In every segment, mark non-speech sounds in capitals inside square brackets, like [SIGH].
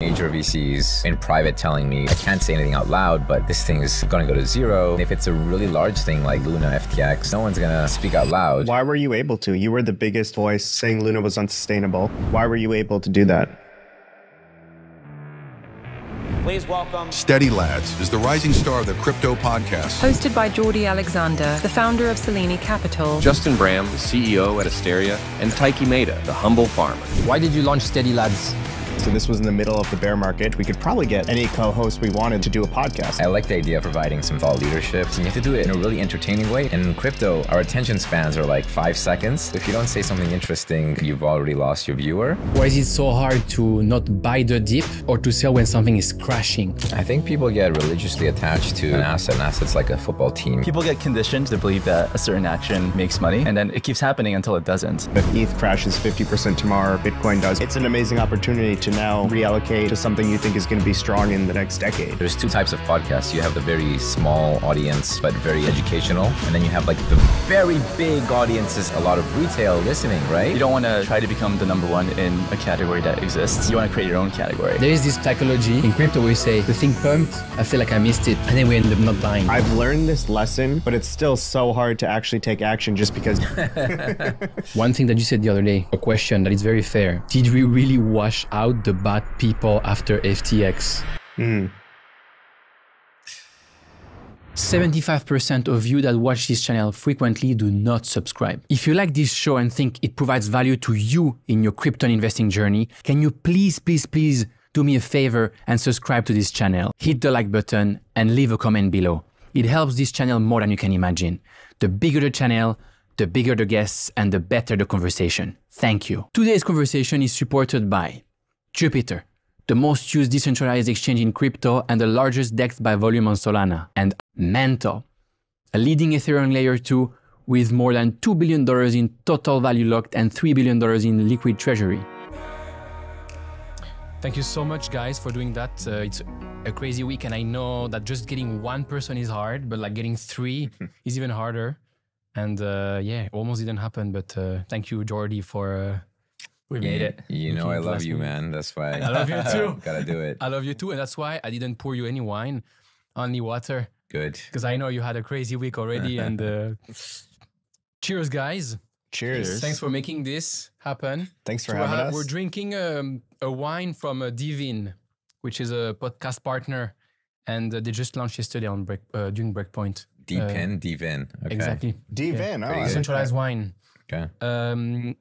major VCs in private telling me I can't say anything out loud, but this thing is going to go to zero. If it's a really large thing like Luna FTX, no one's going to speak out loud. Why were you able to? You were the biggest voice saying Luna was unsustainable. Why were you able to do that? Please welcome Steady Lads is the rising star of the crypto podcast. Hosted by Jordi Alexander, the founder of Selini Capital. Justin Bram, the CEO at Astaria, and Taiki Maeda, the humble farmer. Why did you launch Steady Lads? So this was in the middle of the bear market. We could probably get any co-host we wanted to do a podcast. I like the idea of providing some thought leadership. And you have to do it in a really entertaining way. And in crypto, our attention spans are like five seconds. If you don't say something interesting, you've already lost your viewer. Why is it so hard to not buy the dip or to sell when something is crashing? I think people get religiously attached to an asset. An asset's like a football team. People get conditioned to believe that a certain action makes money, and then it keeps happening until it doesn't. If ETH crashes 50% tomorrow, Bitcoin does. It's an amazing opportunity to now reallocate to something you think is going to be strong in the next decade. There's two types of podcasts. You have the very small audience, but very educational. And then you have like the very big audiences, a lot of retail listening, right? You don't want to try to become the number one in a category that exists. You want to create your own category. There is this psychology in crypto where we say, the thing pumped, I feel like I missed it, and then we end up not buying. I've learned this lesson, but it's still so hard to actually take action just because. [LAUGHS] One thing that you said the other day, a question that is very fair. Did we really wash out the bad people after FTX? Hmm. 75% of you that watch this channel frequently do not subscribe. If you like this show and think it provides value to you in your crypto investing journey, can you please, please, please do me a favor and subscribe to this channel? Hit the like button and leave a comment below. It helps this channel more than you can imagine. The bigger the channel, the bigger the guests, and the better the conversation. Thank you. Today's conversation is supported by Jupiter, the most used decentralized exchange in crypto and the largest DEX by volume on Solana, and Mantle, a leading Ethereum layer 2 with more than $2 billion in total value locked and $3 billion in liquid treasury. Thank you so much, guys, for doing that. Uh, it's a crazy week, and I know that just getting one person is hard, but like getting three [LAUGHS] is even harder. And uh, yeah, almost didn't happen, but uh, thank you, Jordi, for. We made it. You know I love you, man. That's why I love you [LAUGHS] too. Gotta do it. I love you too, and that's why I didn't pour you any wine, only water, Good. because I know you had a crazy week already. and uh, [LAUGHS] cheers, guys! Cheers. Thanks for making this happen. Thanks for So having we're, us. We're drinking um, a wine from uh, Divin, which is a podcast partner, and uh, they just launched yesterday on break uh, during Breakpoint. Deep Uh, in, deep in. Okay. Exactly. D Yeah. Van. Oh, Pretty I good. like Centralized that. wine. Okay. Um,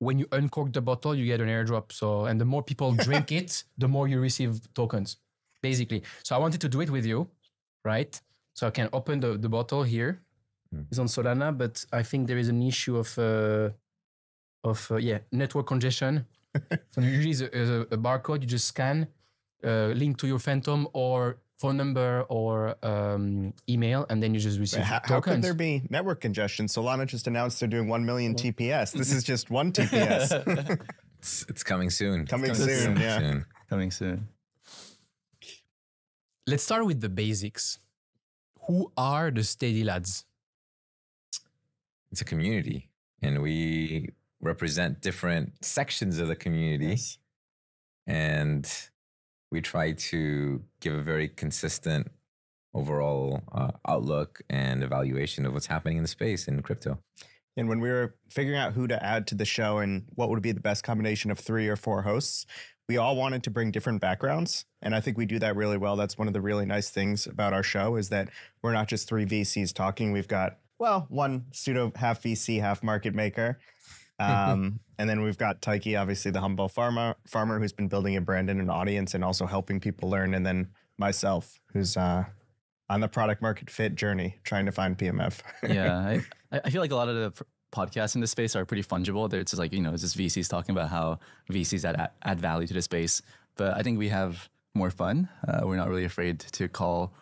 when you uncork the bottle, you get an airdrop. So, and the more people [LAUGHS] drink it, the more you receive tokens, basically. So, I wanted to do it with you, right? So, I can open the, the bottle here. Mm. It's on Solana, but I think there is an issue of, uh, of uh, yeah, network congestion. [LAUGHS] so, usually, a, a, a barcode you just scan, uh, link to your Phantom or phone number or um, email, and then you just receive How, how tokens. could there be network congestion? Solana just announced they're doing 1 million TPS. This is just one [LAUGHS] TPS. It's, it's coming soon. Coming It's soon, yeah. soon. Coming soon. Let's start with the basics. Who are the Steady Lads? It's a community, and we represent different sections of the community. and we try to give a very consistent overall uh, outlook and evaluation of what's happening in the space in crypto. And when we were figuring out who to add to the show and what would be the best combination of three or four hosts, we all wanted to bring different backgrounds. And I think we do that really well. That's one of the really nice things about our show is that we're not just three VCs talking. We've got, well, one pseudo half VC, half market maker. Um, and then we've got Taiki, obviously the humble farmer, farmer who's been building a brand and an audience and also helping people learn. And then myself, who's uh, on the product market fit journey, trying to find PMF. [LAUGHS] yeah, I, I feel like a lot of the podcasts in this space are pretty fungible. They're just like you know, it's just VCs talking about how VCs add add value to the space. But I think we have more fun. Uh, we're not really afraid to call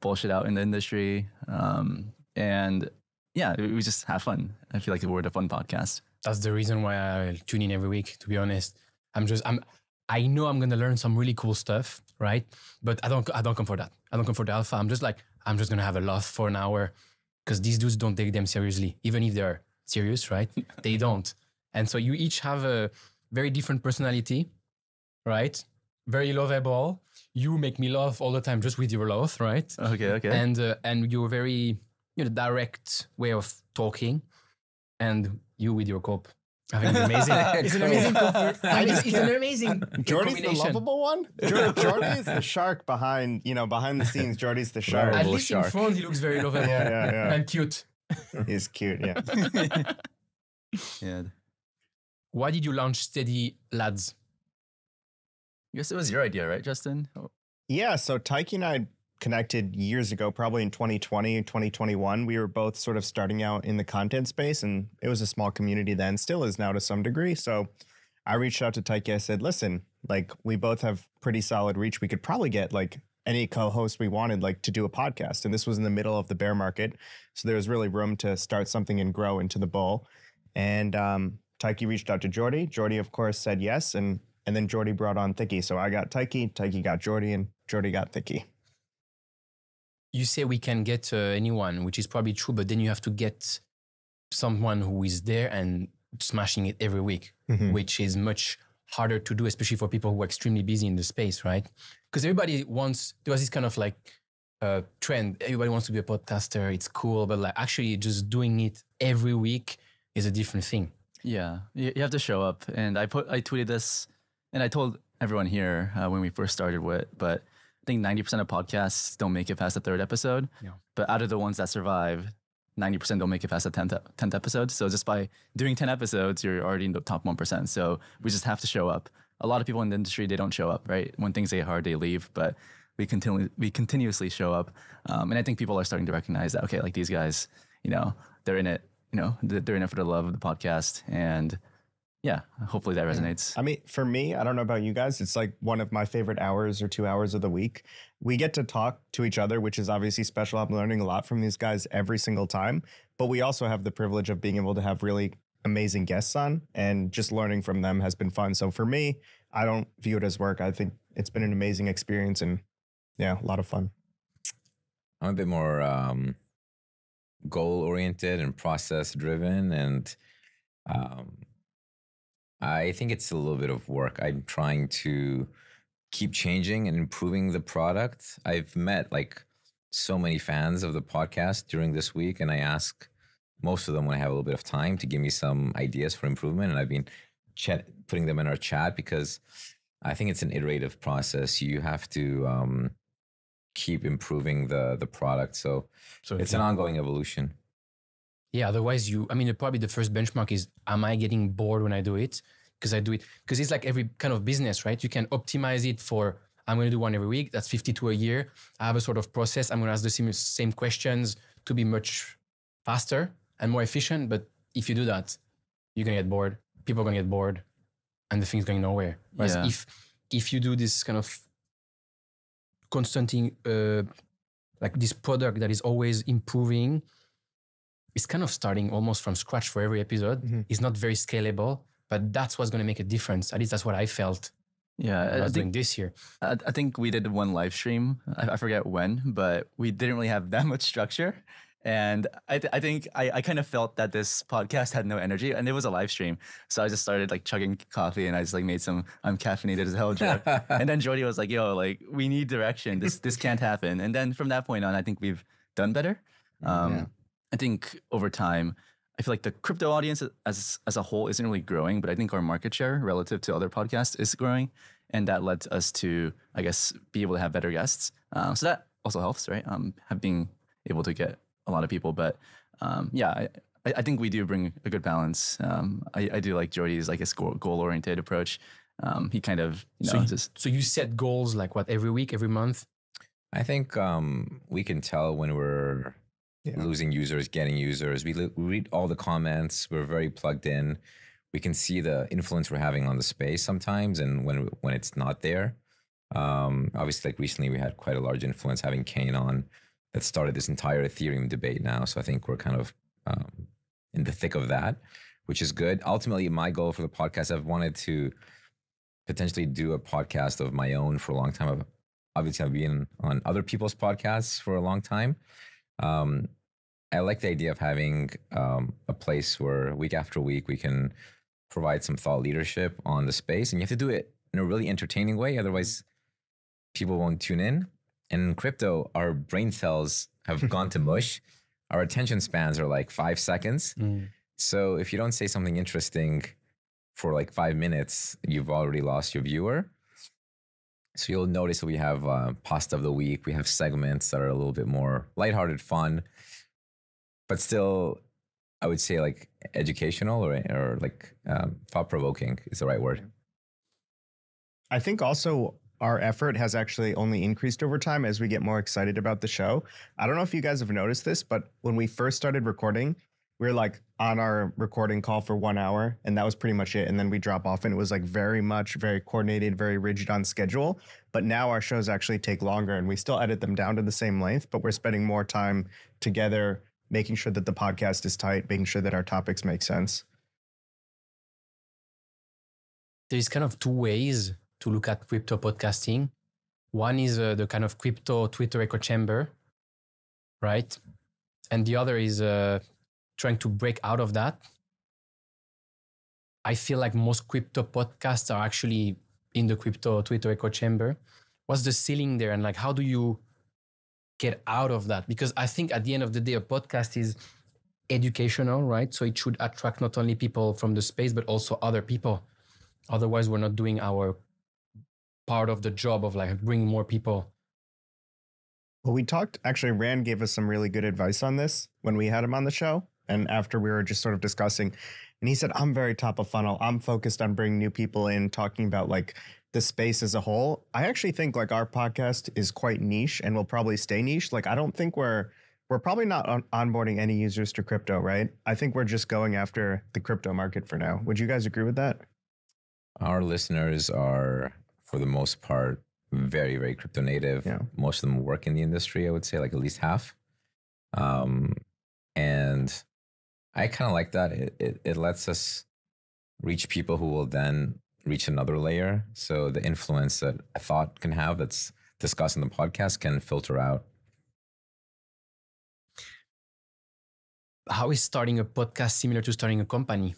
bullshit out in the industry, um, and yeah, we we just have fun. I feel like we're the fun podcast. That's the reason why I tune in every week. To be honest, I'm just I'm I know I'm gonna learn some really cool stuff, right? But I don't I don't come for that. I don't come for the alpha. I'm just like I'm just gonna have a laugh for an hour because these dudes don't take them seriously, even if they're serious, right? [LAUGHS] they don't. And so you each have a very different personality, right? very lovable. You make me laugh all the time just with your laugh, right? Okay, okay. And uh, and your very you know direct way of talking, and you with your cop. I think it's amazing. [LAUGHS] it's an amazing. combi- [LAUGHS] it's an amazing [LAUGHS] Jordi's the lovable one. Jor- Jordi is the shark behind, you know, behind the scenes. Jordi's the shark. At Lovable least in shark. front, he looks very lovable Yeah, yeah, yeah. and cute. He's cute. Yeah. yeah. Why did you launch Steady Lads? I guess it was your idea, right, Justin? Oh, Yeah, so Taiki and I connected years ago, probably in 2020, 2021. We were both sort of starting out in the content space, and it was a small community then, still is now to some degree. So I reached out to Taiki. I said, listen, like we both have pretty solid reach. We could probably get like any co-host we wanted like to do a podcast and this was in the middle of the bear market so there was really room to start something and grow into the bull and um Taiki reached out to Jordi. Jordi, of course, said yes, and and then Jordi brought on Thiccy. So I got Taiki, Taiki got Jordi, and Jordi got Thiccy. You say we can get uh, anyone, which is probably true, but then you have to get someone who is there and smashing it every week, Mhm. which is much harder to do, especially for people who are extremely busy in the space, right? Because everybody wants, there was this kind of like uh, trend. Everybody wants to be a podcaster. It's cool, but like actually just doing it every week is a different thing. Yeah, you, you have to show up. And I put, I tweeted this, and I told everyone here uh, when we first started with, but I think ninety percent of podcasts don't make it past the third episode. Yeah. But out of the ones that survive, ninety percent don't make it past the tenth tenth episode. So just by doing ten episodes, you're already in the top one percent. So we just have to show up. A lot of people in the industry they don't show up, right? When things get hard, they leave. But we continue we continuously show up, um, and I think people are starting to recognize that. Okay, like these guys, you know, they're in it. You know, they're in it for the love of the podcast, and yeah, hopefully that resonates. I mean, for me, I don't know about you guys. It's like one of my favorite hours or two hours of the week. We get to talk to each other, which is obviously special. I'm learning a lot from these guys every single time. But we also have the privilege of being able to have really amazing guests on, and just learning from them has been fun. So for me, I don't view it as work. I think it's been an amazing experience and yeah, a lot of fun. I'm a bit more um, goal oriented and process driven, and um, I think it's a little bit of work. I'm trying to keep changing and improving the product. I've met like so many fans of the podcast during this week, and I ask most of them when I have a little bit of time to give me some ideas for improvement, and I've been chat- putting them in our chat because I think it's an iterative process. You have to um, keep improving the the product. So So it's an ongoing evolution. Yeah, otherwise you I mean probably the first benchmark is am I getting bored when I do it? Because I do it because it's like every kind of business, right? You can optimize it for I'm going to do one every week. That's 52 a year. I have a sort of process. I'm going to ask the same, same questions to be much faster and more efficient. But if you do that, you're going to get bored. People are going to get bored and the thing's going nowhere. Whereas Yeah. if, if you do this kind of constant, uh, like this product that is always improving, it's kind of starting almost from scratch for every episode. Mhm. It's not very scalable, but that's what's going to make a difference. At least that's what I felt Yeah, I I was doing this year. I, I think we did one live stream. I, I forget when, but we didn't really have that [LAUGHS] much structure. And I, th- I think I, I kind of felt that this podcast had no energy, and it was a live stream. So I just started like chugging coffee, and I just like made some I'm caffeinated as hell joke. [LAUGHS] and then Jordi was like, "Yo, like we need direction. This this can't happen." And then from that point on, I think we've done better. [LAUGHS] Um, I think over time, I feel like the crypto audience as as a whole isn't really growing, but I think our market share relative to other podcasts is growing, and that led us to, I guess, be able to have better guests. Um, so that also helps, right? Um, have being able to get a lot of people, but um, yeah, I, I I think we do bring a good balance. Um, I, I do like Jordi's like his goal oriented approach. Um, he kind of you know so, you, just so you set goals like what every week, every month. I think um, we can tell when we're Yeah. losing users, getting users. We, li- we read all the comments. We're very plugged in. We can see the influence we're having on the space sometimes, and when when it's not there. Um, obviously, like recently, we had quite a large influence having Kane on that started this entire Ethereum debate now. So I think we're kind of um, in the thick of that, which is good. Ultimately, my goal for the podcast, I've wanted to potentially do a podcast of my own for a long time. I've, obviously, I've been on other people's podcasts for a long time. Um, I like the idea of having um, a place where week after week we can provide some thought leadership on the space, and you have to do it in a really entertaining way. Otherwise, people won't tune in. And in crypto, our brain cells have [LAUGHS] gone to mush. Our attention spans are like five seconds. Mm. So if you don't say something interesting for like five minutes, you've already lost your viewer. So you'll notice that we have uh, pasta of the week. We have segments that are a little bit more lighthearted, fun, but still, I would say like educational or or like um, thought provoking is the right word. I think also our effort has actually only increased over time as we get more excited about the show. I don't know if you guys have noticed this, but when we first started recording, we were like on our recording call for one hour, and that was pretty much it. And then we drop off, and it was like very much, very coordinated, very rigid on schedule. But now our shows actually take longer, and we still edit them down to the same length, but we're spending more time together, making sure that the podcast is tight, making sure that our topics make sense. There's kind of two ways to look at crypto podcasting. One is uh, the kind of crypto Twitter echo chamber, right? And the other is uh, trying to break out of that. I feel like most crypto podcasts are actually in the crypto Twitter echo chamber. What's the ceiling there? And like, how do you get out of that? Because I think at the end of the day, a podcast is educational, right? So it should attract not only people from the space, but also other people. Otherwise, we're not doing our part of the job of like bringing more people. Well, we talked, actually, Ran gave us some really good advice on this when we had him on the show. And after we were just sort of discussing, and he said, I'm very top of funnel. I'm focused on bringing new people in, talking about like the space as a whole. I actually think like our podcast is quite niche and will probably stay niche. Like, I don't think we're, we're probably not on- onboarding any users to crypto, right? I think we're just going after the crypto market for now. Would you guys agree with that? Our listeners are, for the most part, very, very crypto native. Yeah. Most of them work in the industry, I would say, like at least half. Um, and I kind of like that. It, it, it lets us reach people who will then reach another layer. So the influence that a thought can have that's discussed in the podcast can filter out. How is starting a podcast similar to starting a company?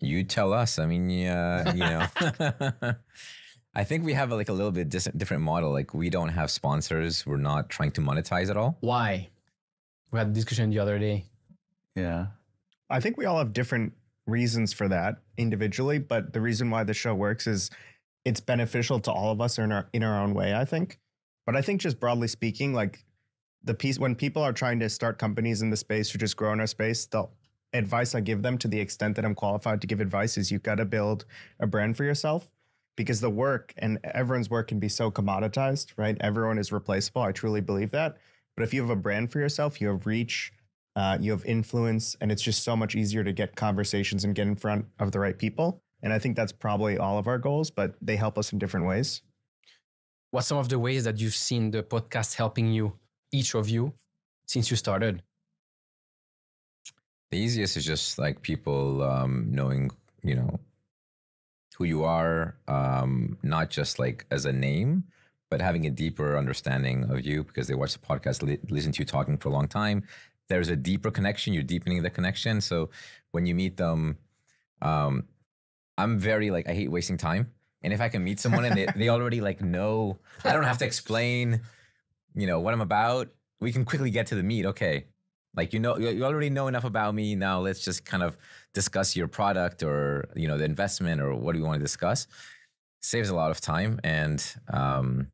You tell us. I mean, yeah, you know. [LAUGHS] [LAUGHS] I think we have like a little bit dis- different model. Like we don't have sponsors. We're not trying to monetize at all. Why? We had a discussion the other day. Yeah. I think we all have different reasons for that individually, but the reason why the show works is it's beneficial to all of us in our in our own way, I think. But I think just broadly speaking, like the piece when people are trying to start companies in the space or just grow in our space, the advice I give them to the extent that I'm qualified to give advice is you've got to build a brand for yourself because the work and everyone's work can be so commoditized, right? Everyone is replaceable. I truly believe that. But if you have a brand for yourself, you have reach, uh, you have influence, and it's just so much easier to get conversations and get in front of the right people. And I think that's probably all of our goals, but they help us in different ways. What's some of the ways that you've seen the podcast helping you, each of you, since you started? The easiest is just like people um, knowing, you know, who you are, um, not just like as a name, but having a deeper understanding of you because they watch the podcast, li- listen to you talking for a long time. There's a deeper connection. You're deepening the connection. So when you meet them, um, I'm very like I hate wasting time. And if I can meet someone and they, they already like know, I don't have to explain, you know, what I'm about. We can quickly get to the meat. Okay, like you know, you already know enough about me. Now let's just kind of discuss your product or you know the investment or what do you want to discuss. Saves a lot of time and um,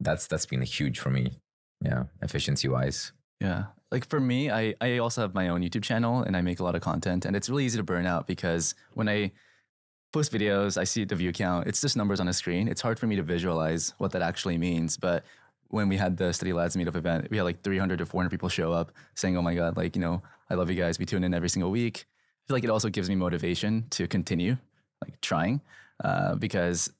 that's that's been huge for me. Yeah, efficiency wise. Yeah. Like for me, I, I also have my own YouTube channel and I make a lot of content and it's really easy to burn out because when I post videos, I see the view count, it's just numbers on a screen. It's hard for me to visualize what that actually means. But when we had the Steady Lads meetup event, we had like 300 to 400 people show up saying, oh my God, like, you know, I love you guys. We tune in every single week. I feel like it also gives me motivation to continue like trying uh, because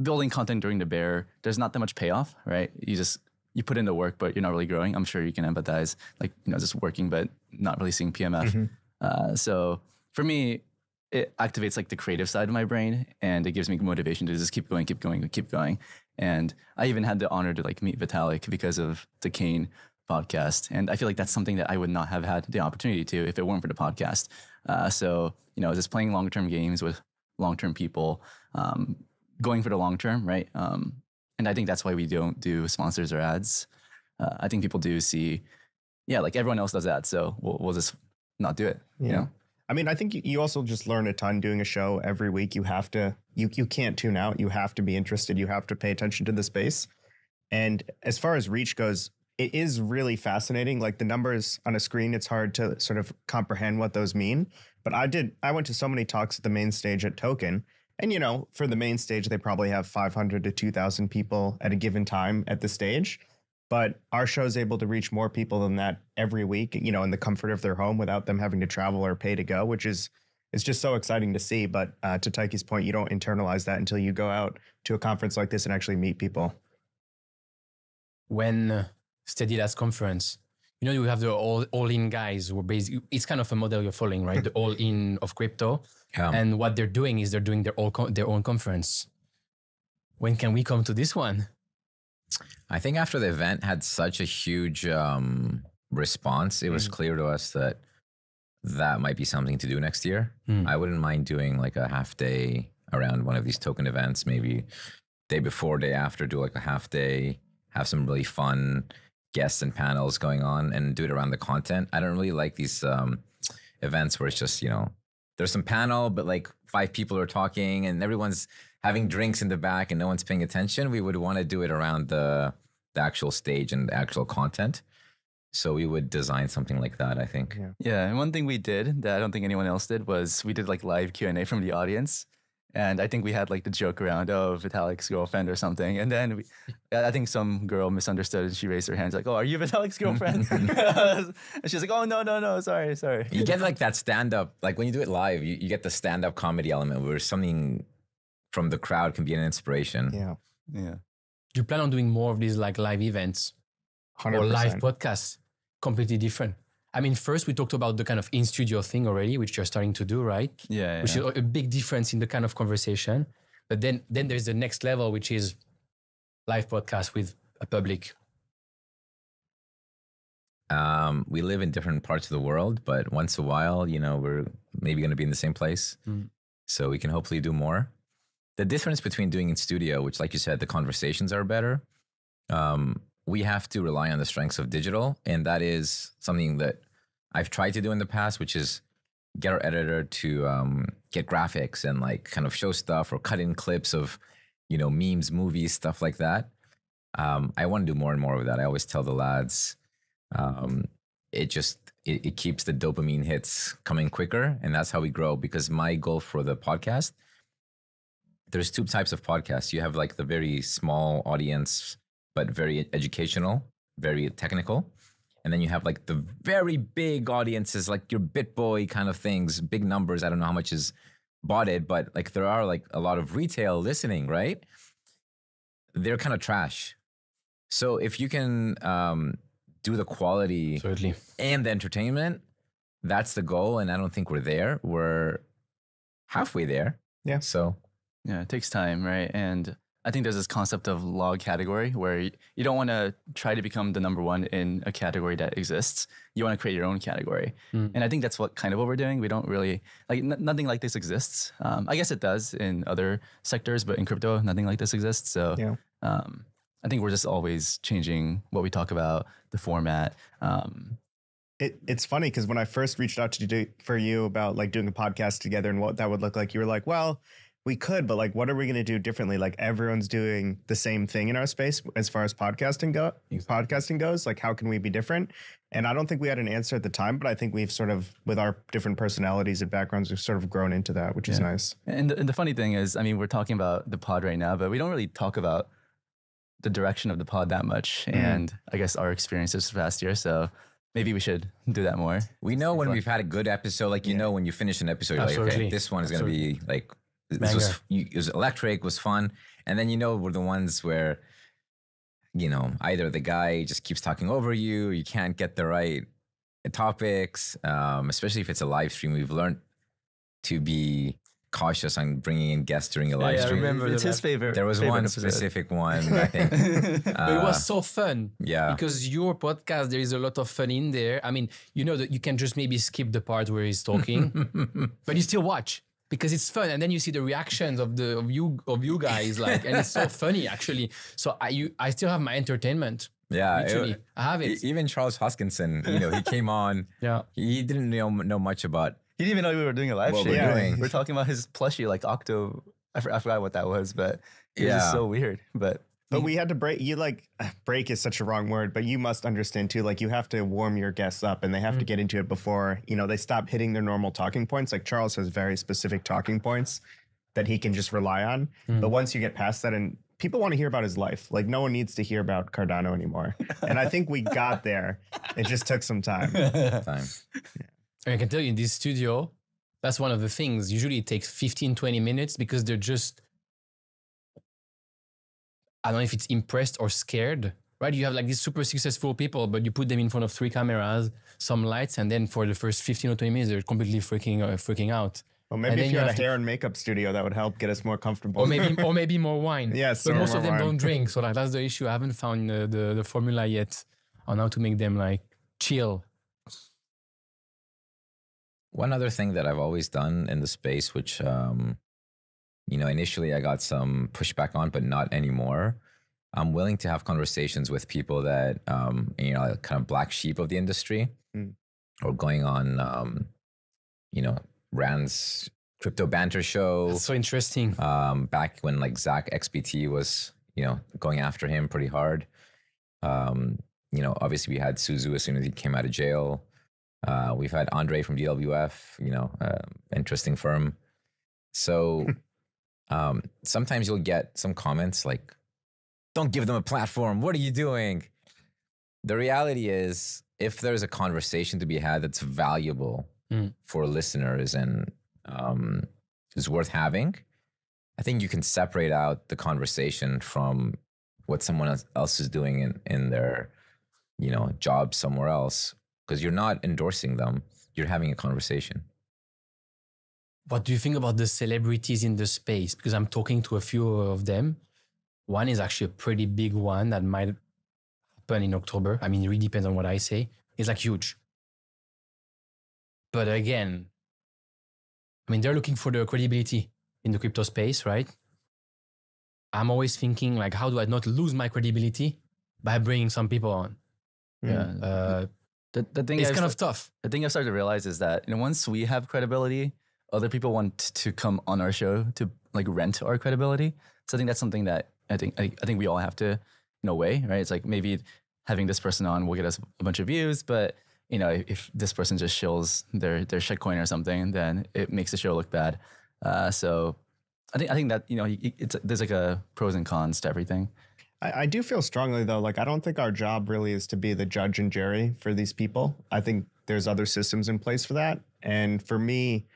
building content during the bear, there's not that much payoff, right? You just you put in the work, but you're not really growing. I'm sure you can empathize, like you know, just working but not really seeing PMF. Uh, so for me, it activates like the creative side of my brain, and it gives me motivation to just keep going, keep going, keep going. And I even had the honor to like meet Vitalik because of the Kane podcast, and I feel like that's something that I would not have had the opportunity to if it weren't for the podcast. Uh, so you know, just playing long term games with long term people um, going for the long term, right? Um, and I think that's why we don't do sponsors or ads. Uh, I think people do see, yeah, like everyone else does that, so we'll, we'll just not do it. You Yeah. know? I mean, I think you- you also just learn a ton doing a show every week. You have to, you you can't tune out. You have to be interested. You have to pay attention to the space. And as far as reach goes, it is really fascinating. Like the numbers on a screen, it's hard to sort of comprehend what those mean. But I did, I went to so many talks at the main stage at Token. And, you know, for the main stage, they probably have 500 to 2,000 people at a given time at the stage. But our show is able to reach more people than that every week, you know, in the comfort of their home without them having to travel or pay to go, which is it's just so exciting to see. But uh, to Taiki's point, you don't internalize that until you go out to a conference like this and actually meet people. when uh, Steady Lads conference, you know, you have the all, all in guys who are basically, it's kind of a model you're following, right? the [LAUGHS] all in of crypto. Um, and what they're doing is they're doing their, all co- their own conference. When can we come to this one? I think after the event had such a huge um, response, it was clear to us that that might be something to do next year. Mm. I wouldn't mind doing like a half day around one of these token events, maybe day before, day after, do like a half day, have some really fun guests and panels going on and do it around the content. I don't really like these um, events where it's just, you know, there's some panel, but like five people are talking and everyone's having drinks in the back and no one's paying attention. We would want to do it around the, the actual stage and the actual content. So we would design something like that, I think. Yeah. Yeah, and one thing we did that I don't think anyone else did was we did like live Q and A from the audience, and I think we had like the joke around, oh, Vitalik's girlfriend or something, and then we, I think some girl misunderstood and she raised her hands like, oh, are you [LAUGHS] Vitalik's girlfriend? [LAUGHS] [LAUGHS] and she's like, oh no no no, sorry sorry. You get like that stand up, like when you do it live, you, you get the stand up comedy element where something from the crowd can be an inspiration. Yeah. Yeah. Do you plan on doing more of these like live events 100%. or live podcasts? Completely different. I mean, first we talked about the kind of in studio thing already, which you're starting to do, right? Yeah, Which is a big difference in the kind of conversation. But then, then there's the next level, which is live podcast with a public. Um, we live in different parts of the world, but once a while, you know, we're maybe going to be in the same place. Mm. So we can hopefully do more. The difference between doing in studio, which, like you said, the conversations are better. Um, we have to rely on the strengths of digital, and that is something that I've tried to do in the past, which is get our editor to um, get graphics and like kind of show stuff or cut in clips of, you know, memes, movies, stuff like that. Um, I want to do more and more of that. I always tell the lads, um, it just it, it keeps the dopamine hits coming quicker, and that's how we grow. Because my goal for the podcast, there's two types of podcasts. You have like the very small audience, but very educational, very technical. And then you have like the very big audiences, like your BitBoy kind of things, big numbers. I don't know how much is bought it, but like there are like a lot of retail listening, right? They're kind of trash. So if you can um, do the quality Certainly. and the entertainment, that's the goal. And I don't think we're there. We're halfway there. Yeah. So Yeah, it takes time, right? And I think there's this concept of log category where you don't want to try to become the number one in a category that exists. You want to create your own category. Mm. And I think that's what kind of what we're doing. We don't really, like, n- nothing like this exists. Um, I guess it does in other sectors, but in crypto, nothing like this exists. So Yeah. um, I think we're just always changing what we talk about, the format. Um, It, it's funny because when I first reached out to do for you about like doing a podcast together and what that would look like, you were like, well, we could, but like, what are we going to do differently? Like everyone's doing the same thing in our space as far as podcasting go podcasting goes. Like, how can we be different? And I don't think we had an answer at the time, but I think we've sort of, with our different personalities and backgrounds, we've sort of grown into that, which is nice. And the, and the funny thing is, I mean, we're talking about the pod right now, but we don't really talk about the direction of the pod that much. Mm. And I guess our experiences this past year. So maybe we should do that more. we know when fun. we've had a good episode, like you Yeah. know when you finish an episode, you're like, okay, this one is going to be like this was you, it was electric, was fun, and then you know we're the ones where you know either the guy just keeps talking over you, you can't get the right topics, um, especially if it's a live stream. We've learned to be cautious on bringing in guests during a live stream. I remember It's his favorite. There was favorite one episode. specific [LAUGHS] one, I think. But it Uh, was so fun. yeah. Because your podcast, there is a lot of fun in there. I mean, you know that you can just maybe skip the part where he's talking, [LAUGHS] but you still watch. Because it's fun, and then you see the reactions of the of you of you guys, like, and it's so [LAUGHS] funny actually. So I you I still have my entertainment. Yeah, it- I have it. even Charles Hoskinson, you know, he [LAUGHS] came on. Yeah. He didn't know know much about He didn't even know we were doing a live What show. we're Yeah. doing. We're talking about his plushie, like Octo. I, for- I forgot what that was, but it was Yeah. just so weird. But But we had to break. You like [SIGHS] break is such a wrong word, but you must understand too. Like you have to warm your guests up, and they have to mm. get into it before you know they stop hitting their normal talking points. Like Charles has very specific talking points that he can just rely on. But mm. once you get past that, and people want to hear about his life, like no one needs to hear about Cardano anymore. and I think we got there. It just took some time. [LAUGHS] time. I can tell you in this studio, that's one of the things. Usually it takes 15, 20 minutes because they're just, I don't know if it's impressed or scared, right? You have like these super successful people, but you put them in front of three cameras, some lights, and then for the first 15 or 20 minutes, they're completely freaking, uh, freaking out. Well, maybe then if you you had a to- hair and makeup studio, that would help get us more comfortable. Or maybe, [LAUGHS] or maybe more wine. Yes, but most of them wine. don't drink. So like that's the issue. I haven't found uh, the, the formula yet on how to make them like chill. One other thing that I've always done in the space, which um, you know, initially I got some pushback on, but not anymore. I'm willing to have conversations with people that um, you know, kind of black sheep of the industry, Mm. or going on, um, you know, Ran's crypto banter show. That's so interesting. um, back when like ZachXBT was, you know, going after him pretty hard. Um, you know, obviously we had Su Zhu as soon as he came out of jail. Uh, we've had Andre from DWF, you know, uh, interesting firm. So [LAUGHS] um, sometimes you'll get some comments like, don't give them a platform. What are you doing? The reality is, if there's a conversation to be had that's valuable Mm. for listeners and um, is worth having, I think you can separate out the conversation from what someone else- else is doing in, in their, you know, job somewhere else because you're not endorsing them. You're having a conversation. What do you think about the celebrities in the space? Because I'm talking to a few of them. One is actually a pretty big one that might happen in October. I mean, it really depends on what I say. It's like huge. But again, I mean, they're looking for the credibility in the crypto space, right? I'm always thinking, like, how do I not lose my credibility by bringing some people on? yeah, Uh, the, the thing it's I've kind of tough. the thing I've started to realize is that you know once we have credibility, other people want to come on our show to like rent our credibility. So I think that's something that I think I, I think we all have to in a way, right? It's like maybe having this person on will get us a bunch of views, but you know if this person just shills their their shitcoin or something, then it makes the show look bad. Uh, so I think I think that you know it's there's like a pros and cons to everything. I, I do feel strongly though, like I don't think our job really is to be the judge and jury for these people. I think there's other systems in place for that. And for me,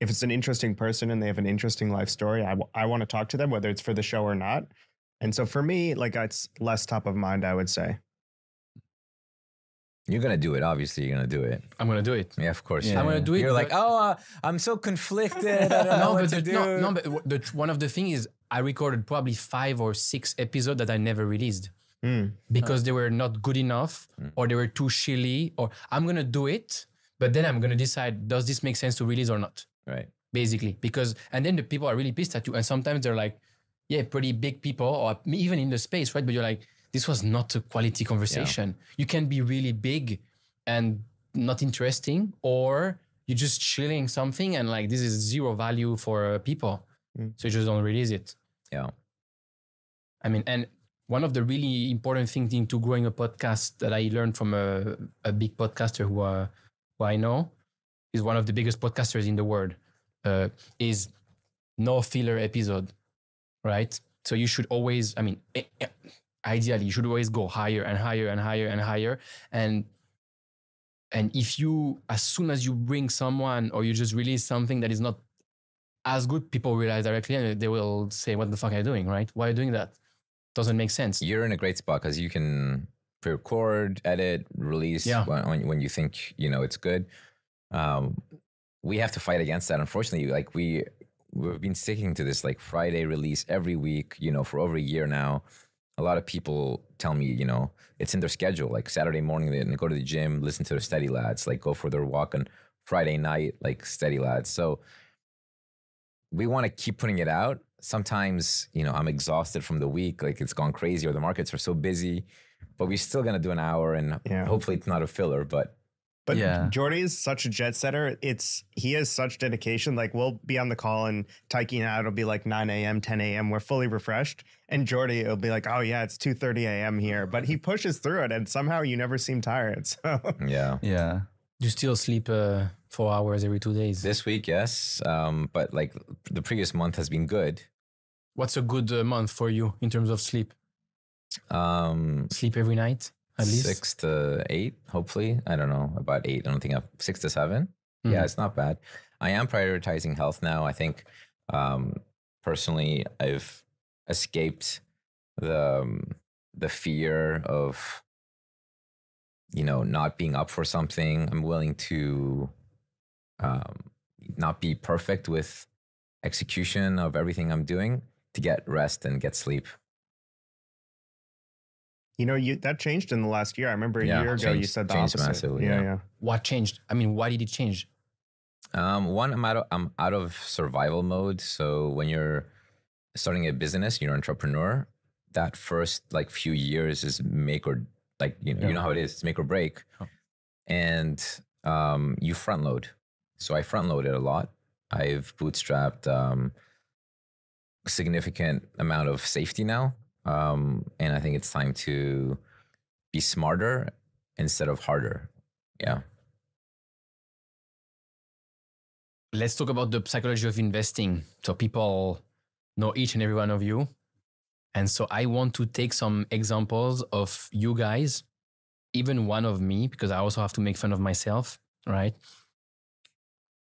if it's an interesting person and they have an interesting life story, I, w- I want to talk to them, whether it's for the show or not. And so for me, like it's less top of mind, I would say. You're gonna do it. Obviously, you're gonna do it. I'm going to do it. Yeah, of course. Yeah. I'm going to do it. You're like, oh, uh, I'm so conflicted. I don't [LAUGHS] know no, what but to the, do. no, no, but the, one of the things is I recorded probably five or six episodes that I never released Mm. because they were not good enough or they were too chilly or I'm gonna do it, but then I'm gonna decide does this make sense to release or not, right. basically. Because and then the people are really pissed at you, and sometimes they're like, yeah, pretty big people or even in the space, right? But you're like, this was not a quality conversation. You can be really big and not interesting, or you're just chilling something and like this is zero value for uh, people. Mm. So you just don't release it. Yeah. I mean, and one of the really important things into growing a podcast that I learned from a, a big podcaster who, uh, who I know is one of the biggest podcasters in the world uh, is no filler episode, right? So you should always, I mean, eh, eh, ideally, you should always go higher and higher and higher and higher. And and if you, as soon as you bring someone or you just release something that is not as good, people realize directly and they will say, "What the fuck are you doing? Right? Why are you doing that? Doesn't make sense." You're in a great spot because you can pre-record, edit, release Yeah. when, when when you think you know it's good. Um, we have to fight against that. Unfortunately, like we we've been sticking to this like Friday release every week. You know, for over a year now. A lot of people tell me, you know, it's in their schedule. Like Saturday morning, they go to the gym, listen to the steady lads, like go for their walk, on Friday night, like steady lads. So we want to keep putting it out. Sometimes, you know, I'm exhausted from the week, like it's gone crazy, or the markets are so busy. But we're still gonna do an hour, and Yeah. hopefully it's not a filler. But But Yeah. Jordi is such a jet setter. It's he has such dedication. Like we'll be on the call and Taiki and I it'll be like 9 a.m., 10 a.m. We're fully refreshed. And Jordi it'll be like, oh yeah, it's 2:30 a.m. here. But he pushes through it and somehow you never seem tired. [LAUGHS] So yeah, Yeah. You still sleep uh, four hours every two days. this week, yes. Um, but like the previous month has been good. What's a good uh, month for you in terms of sleep? Um, Sleep every night, at least. six to eight, hopefully. I don't know about eight. I don't think I've six to 7 Mhm. Yeah, it's not bad. I am prioritizing health now. I think um, personally, I've escaped the um, the fear of you know not being up for something. I'm willing to um, not be perfect with execution of everything I'm doing to get rest and get sleep. You know, you that changed in the last year. I remember a Yeah, year ago you said the changed opposite. massively, yeah, yeah. yeah. What changed? I mean, why did it change? Um, one, I'm out of I'm out of survival mode. So when you're starting a business, you're an entrepreneur. That first like few years is make or like you know you know how it is. It's make or break, Oh. and um, you front load. So I front loaded a lot. I've bootstrapped um, significant amount of safety now, um, and I think it's time to be smarter instead of harder. Yeah. Let's talk about the psychology of investing. So people know each and every one of you. And so I want to take some examples of you guys, even one of me, because I also have to make fun of myself, right?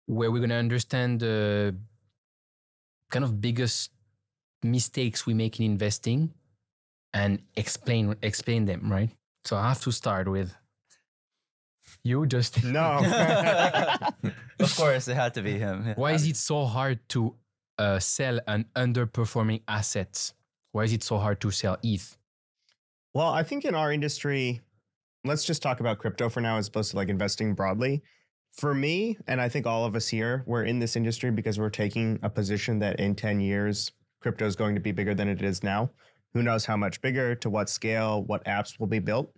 Where we're going to understand the kind of biggest mistakes we make in investing and explain explain them, right? So I have to start with you, Justin. No. [LAUGHS] [LAUGHS] of course, it had to be him. Why is it so hard to uh, sell an underperforming asset? Why is it so hard to sell ETH? Well, I think in our industry, let's just talk about crypto for now as opposed to like investing broadly. For me, and I think all of us here, we're in this industry because we're taking a position that in 10 years, crypto is going to be bigger than it is now. Who knows how much bigger, to what scale, what apps will be built.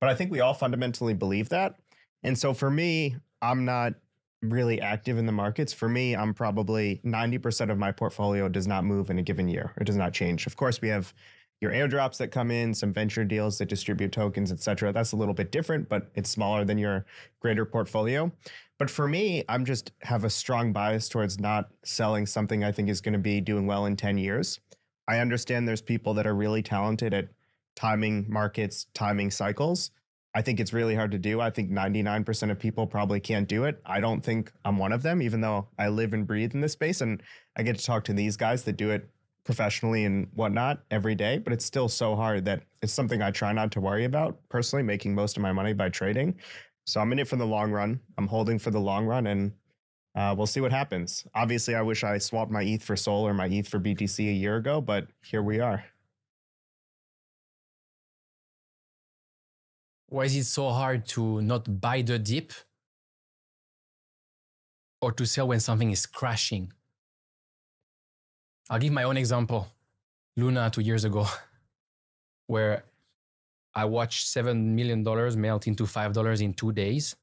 But I think we all fundamentally believe that. And so for me, I'm not really active in the markets. For me, I'm probably 90% of my portfolio does not move in a given year. It does not change. Of course, we have your airdrops that come in, some venture deals that distribute tokens, et cetera. That's a little bit different, but it's smaller than your greater portfolio. But for me, I'm just have a strong bias towards not selling something I think is going to be doing well in 10 years. I understand there's people that are really talented at timing markets, timing cycles. I think it's really hard to do. I think 99% of people probably can't do it. I don't think I'm one of them, even though I live and breathe in this space. And I get to talk to these guys that do it professionally and whatnot every day. But it's still so hard that it's something I try not to worry about personally, making most of my money by trading. So I'm in it for the long run. I'm holding for the long run and uh, we'll see what happens. Obviously, I wish I swapped my ETH for Sol or my ETH for BTC a year ago, but here we are. Why is it so hard to not buy the dip or to sell when something is crashing? I'll give my own example. Luna two years ago, [LAUGHS] where I watched $7 million melt into $5 in two days.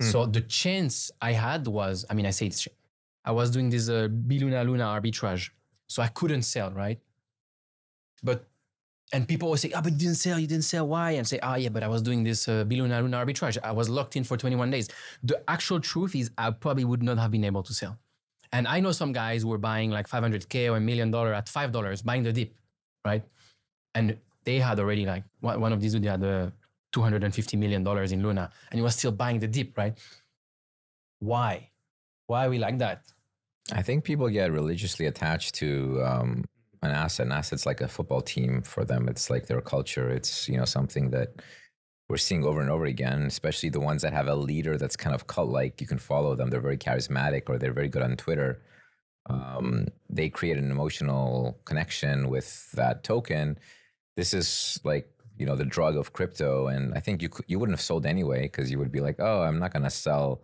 Hmm. So the chance I had was, I mean, I say it's, I was doing this uh, B Luna arbitrage. So I couldn't sell, right? But and people always say, "Ah, but you didn't sell. You didn't sell. Why?" And say, "Ah, yeah, but I was doing this uh, Luna Luna arbitrage. I was locked in for 21 days." The actual truth is, I probably would not have been able to sell. And I know some guys who were buying like 500k or a million dollar at five dollars, buying the dip, right? And they had already like one of these dudes had uh, 250 million dollars in Luna, and he was still buying the dip, right? Why? Why are we like that? I think people get religiously attached to um, an asset. An asset's like a football team for them. It's like their culture. It's you know something that we're seeing over and over again. Especially the ones that have a leader that's kind of cult-like. You can follow them. They're very charismatic, or they're very good on Twitter. Um, they create an emotional connection with that token. This is like you know the drug of crypto, and I think you you wouldn't have sold anyway because you would be like, oh, I'm not going to sell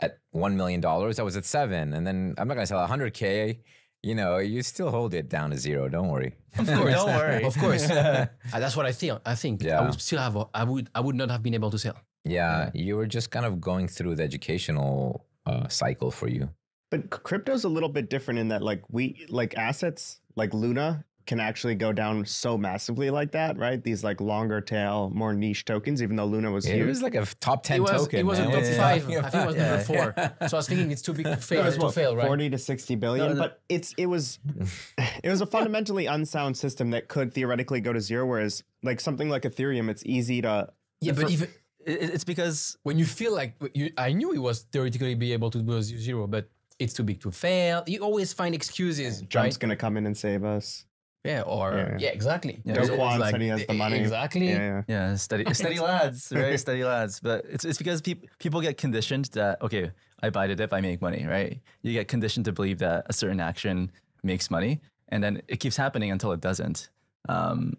at one million dollars, I was at seven, and then I'm not gonna sell a hundred k. You know, you still hold it down to zero. Don't worry. Of course, Don't worry. Of course, [LAUGHS] Uh, that's what I feel. I think I Yeah. would still have. a- I would. I would not have been able to sell. Yeah, you were just kind of going through the educational uh, cycle for you. But c- crypto's a little bit different in that like we like assets like Luna can actually go down so massively like that, right? These like longer tail, more niche tokens, even though Luna was It huge. was like a f- top ten it was. token. it was a top What are you five. talking I think it was about? number four. Yeah. [LAUGHS] So I was thinking it's too big to fail. was to what, fail, right? 40 to 60 billion No, no. but it's it was [LAUGHS] it was a fundamentally unsound system that could theoretically go to zero whereas like something like ethereum it's easy to Yeah, but even It's because when you feel like you, I knew it was theoretically be able to do a zero, but it's too big to fail. You always find excuses, jump's right? gonna come in and save us Yeah, or Yeah. yeah, exactly. Yeah. There's Do always Kwon said he has the money. Exactly. yeah, yeah. Yeah, steady, [LAUGHS] steady lads, very steady lads. But it's, it's because peop, people get conditioned that okay, I buy the dip, I make money, right? You get conditioned to believe that a certain action makes money, and then it keeps happening until it doesn't. Um,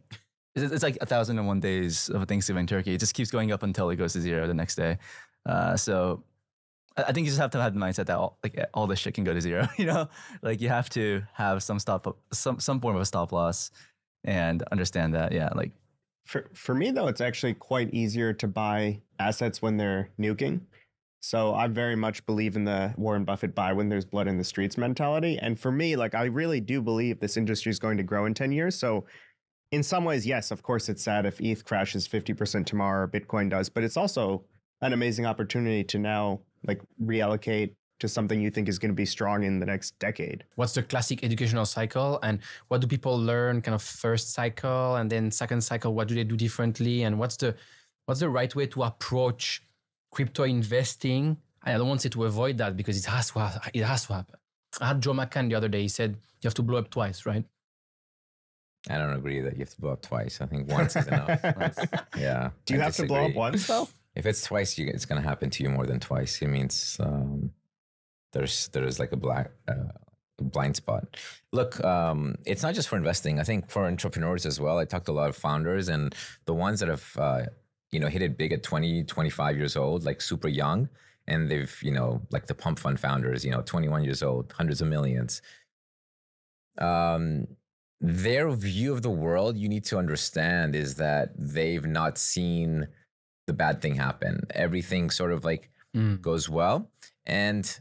it's, it's like a thousand and one days of a Thanksgiving turkey. It just keeps going up until it goes to zero the next day. Uh, so I think you just have to have the mindset that all, like eh, all this shit can go to zero. [LAUGHS] You know, like you have to have some stop, some some form of a stop loss, and understand that. Yeah, like For for me though, it's actually quite easier to buy assets when they're nuking. So I very much believe in the Warren Buffett buy when there's blood in the streets mentality. And for me, like I really do believe this industry is going to grow in 10 years. So in some ways, yes, of course it's sad if ETH crashes 50% tomorrow or Bitcoin does, but it's also an amazing opportunity to now like reallocate to something you think is going to be strong in the next decade. What's the classic educational cycle, and what do people learn? Kind of first cycle, and then second cycle. What do they do differently? And what's the what's the right way to approach crypto investing? I don't want to say to avoid that because it has to ha- it has to happen. I had Joe McCann the other day. He said you have to blow up twice, right? I don't agree that you have to blow up twice. I think once is enough. [LAUGHS] yeah. Do you I have to blow up once though? If it's twice, you, it's going to happen to you more than twice. It means um, there's there's like a black uh, blind spot. Look, um, it's not just for investing. I think for entrepreneurs as well. I talked to a lot of founders and the ones that have uh, you know hit it big at 20, 25 years old, like super young, and they've you know like the pump.fun founders, you know, 21 years old, hundreds of millions. Um, their view of the world, you need to understand, is that they've not seen the bad thing happen. Everything sort of like Mm. goes well. And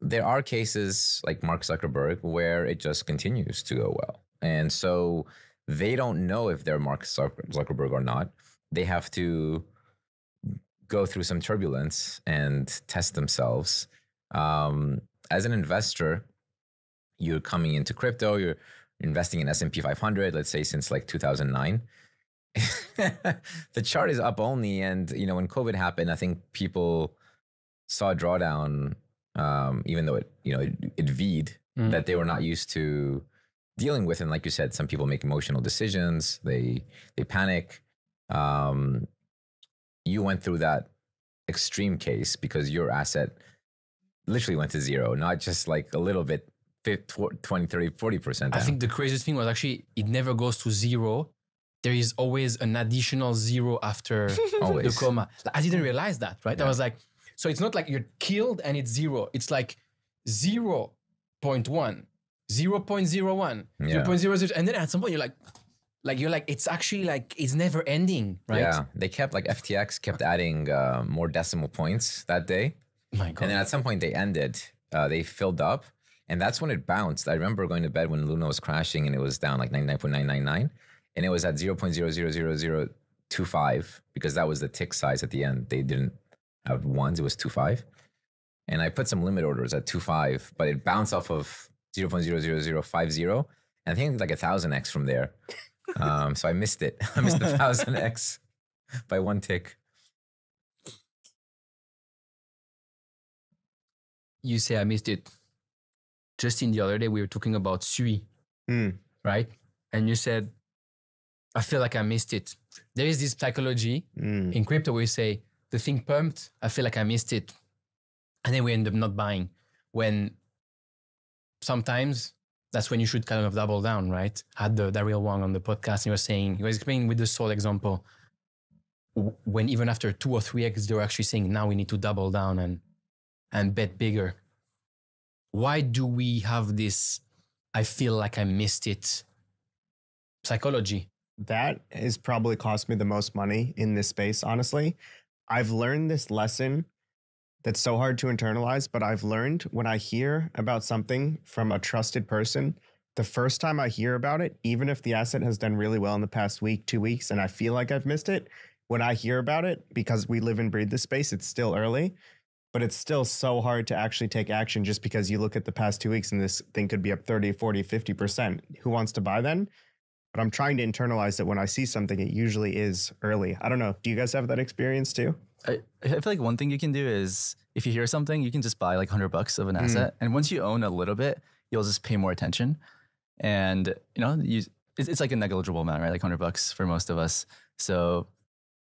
there are cases like Mark Zuckerberg where it just continues to go well. And so they don't know if they're Mark Zuckerberg or not. They have to go through some turbulence and test themselves. Um, as an investor, you're coming into crypto, you're investing in S&P 500, let's say since like 2009. [LAUGHS] the chart is up only and you know when covid happened i think people saw a drawdown um, even though it you know it, it v'd Mm. that they were not used to dealing with and like you said some people make emotional decisions they they panic um, you went through that extreme case because your asset literally went to zero not just like a little bit 50, 20 30 40% I think the craziest thing was actually it never goes to zero there is always an additional zero after [LAUGHS] the comma. I didn't realize that, right? Yeah. I was like, so it's not like you're killed and it's zero. It's like 0 0.1, 0 0.01, yeah. 0.00. And then at some point you're like, like you're like it's actually like it's never ending right yeah they kept like ftx kept adding uh, more decimal points that day my god and then at some point they ended uh, they filled up and that's when it bounced i remember going to bed when luna was crashing and it was down like 99.999 and it was at zero point zero zero zero zero two five because that was the tick size at the end. They didn't have ones; it was two five, and I put some limit orders at two five, but it bounced off of zero point zero zero zero five zero, and I think like a thousand x from there. [LAUGHS] Um, so I missed it. [LAUGHS] I missed the [LAUGHS] thousand x by one tick. you say I missed it. Just in the other day, we were talking about Sui, Hmm. right? And you said, I feel like I missed it. There is this psychology Mm. in crypto where you say, the thing pumped, I feel like I missed it. And then we end up not buying. When sometimes that's when you should kind of double down, right? I had the Daryl Wang on the podcast and he was saying, he was explaining with the Sol example, when even after two or three X, they were actually saying, now we need to double down and and bet bigger. Why do we have this? I feel like I missed it. Psychology. That has probably cost me the most money in this space, honestly. I've learned this lesson that's so hard to internalize, but I've learned when I hear about something from a trusted person, the first time I hear about it, even if the asset has done really well in the past week, two weeks, and I feel like I've missed it, when I hear about it, because we live and breathe this space, it's still early, but it's still so hard to actually take action just because you look at the past two weeks and this thing could be up 30, 40, 50%. Who wants to buy then? But I'm trying to internalize that when I see something, it usually is early. I don't know. Do you guys have that experience too? I, I feel like one thing you can do is if you hear something, you can just buy like 100 bucks of an asset. And once you own a little bit, you'll just pay more attention. And, you know, you, it's, it's like a negligible amount, right? Like 100 bucks for most of us. So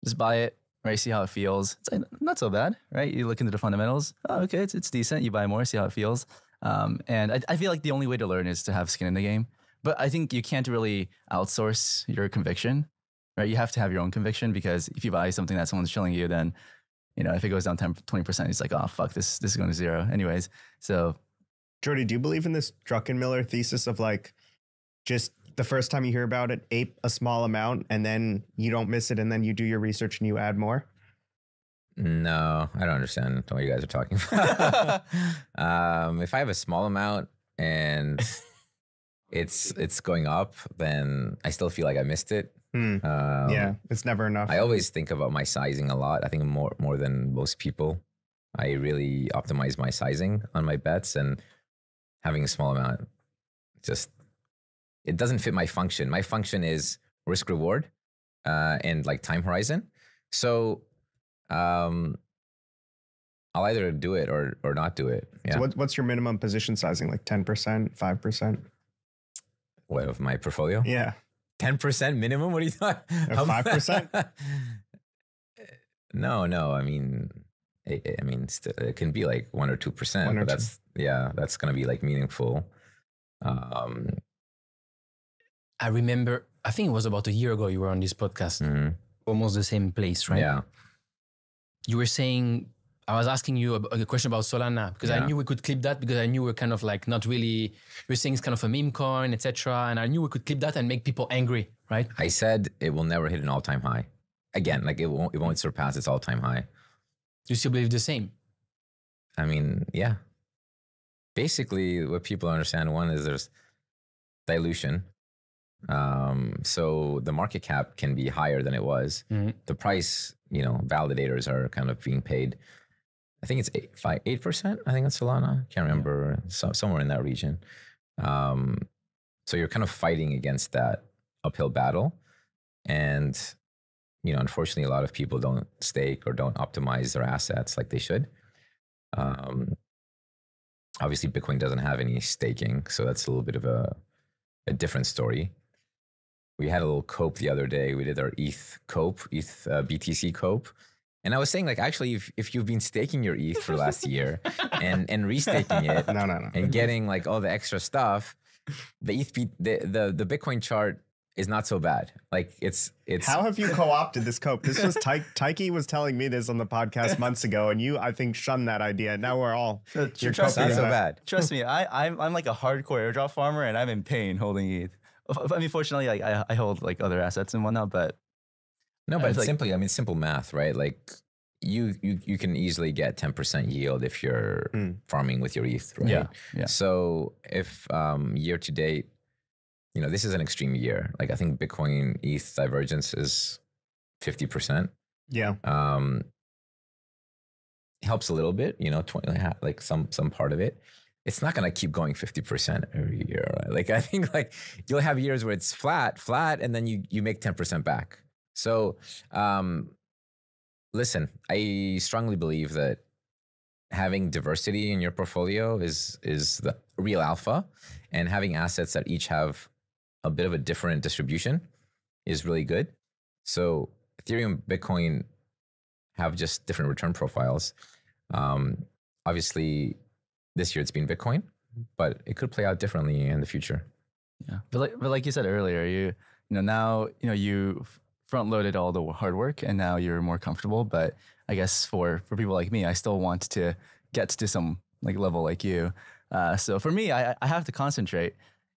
just buy it, right? See how it feels. It's like, not so bad, right? You look into the fundamentals. Oh, okay, it's, it's decent. You buy more, see how it feels. Um, and I, I feel like the only way to learn is to have skin in the game. But I think you can't really outsource your conviction, right? You have to have your own conviction because if you buy something that someone's showing you, then, you know, if it goes down 10, 20%, it's like, oh, fuck, this, this is going to zero anyways. So Jordi, do you believe in this Druckenmiller thesis of like just the first time you hear about it, ape a small amount and then you don't miss it and then you do your research and you add more? No, I don't understand what you guys are talking about. [LAUGHS] um, if I have a small amount and [LAUGHS] it's it's going up, then I still feel like I missed it. Hmm. Um, yeah, it's never enough. I always think about my sizing a lot. I think more more than most people. I really optimize my sizing on my bets and having a small amount just it doesn't fit my function. My function is risk reward uh, and like time horizon. So um, I'll either do it or or not do it. Yeah. So what, what's your minimum position sizing? Like 10%, 5%? What of my portfolio? Yeah. Ten percent minimum. What are you talking? Or 5%? no, no. I mean, it, I mean, it can be like one or two percent, One or but that's yeah, that's gonna be like meaningful. Um, I remember, I think it was about a year ago you were on this podcast, mhm, almost the same place, right? Yeah, You were saying, I was asking you a, a question about Solana because I knew we could clip that because I knew we're kind of like not really, you're saying it's kind of a meme coin, etc. And I knew we could clip that and make people angry, right? I said it will never hit an all-time high. Again, like it won't, it won't surpass its all-time high. You still believe the same? I mean, yeah. Basically, what people understand one is there's dilution. Um, so the market cap can be higher than it was. Mhm. The price, you know, validators are kind of being paid. I think it's eight, five, eight percent. I think it's Solana. Can't remember. So, somewhere in that region. Um, so you're kind of fighting against that uphill battle, and you know, unfortunately, a lot of people don't stake or don't optimize their assets like they should. Um, obviously, Bitcoin doesn't have any staking, so that's a little bit of a, a different story. We had a little cope the other day. We did our ETH cope, ETH uh, BTC cope. And I was saying, like, actually, if, if you've been staking your ETH for last year [LAUGHS] and, and restaking it No, no, no. and getting like all the extra stuff, the ETH, the, the, the Bitcoin chart is not so bad. Like, it's, it's, How have you [LAUGHS] co-opted this cope? This was Ty- Taiki was telling me this on the podcast [LAUGHS] months ago, and you, I think, shunned that idea. Now we're all Uh, you're trust it's not so that. bad. Trust me, I, I'm I'm like a hardcore airdrop farmer, and I'm in pain holding ETH. I mean, fortunately, like I, I hold like other assets and whatnot, but No, but it's like- simply, I mean, simple math, right? Like you, you, you can easily get 10% yield if you're Mm. farming with your ETH, right? Yeah, yeah. So if um, year to date, you know, this is an extreme year. Like I think Bitcoin ETH divergence is 50%. Yeah. Um, helps a little bit, you know, 20, ha- like some, some part of it. It's not going to keep going 50% every year. Right? Like I think like you'll have years where it's flat, flat, and then you, you make 10% back. So, um, listen, I strongly believe that having diversity in your portfolio is is the real alpha, and having assets that each have a bit of a different distribution is really good. So Ethereum, Bitcoin have just different return profiles. Um, obviously, this year it's been Bitcoin, but it could play out differently in the future. Yeah, but like but like you said earlier, you you know now you know you front loaded all the hard work, and now you're more comfortable. But I guess for for people like me, I still want to get to some like level like you. Uh, so for me, I, I have to concentrate,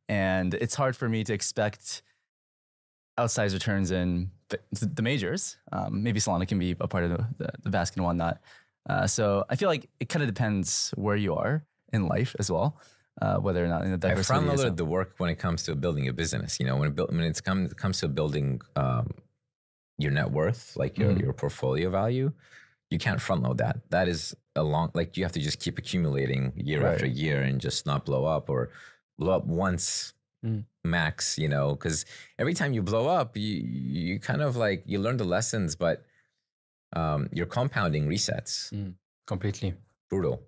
and it's hard for me to expect outsized returns in the, the majors. Um, maybe Solana can be a part of the, the, the basket and whatnot. Uh, so I feel like it kind of depends where you are in life as well, uh, whether or not in the I front loaded the work when it comes to building a business. You know, when it, build, when it comes to building um, your net worth, like your, Mhm. your portfolio value, you can't front load that. That is a long, like you have to just keep accumulating year Right. after year and just not blow up or blow up once Mm. max, you know, because every time you blow up, you, you kind of like, you learn the lessons, but um, your compounding resets. Completely. Brutal.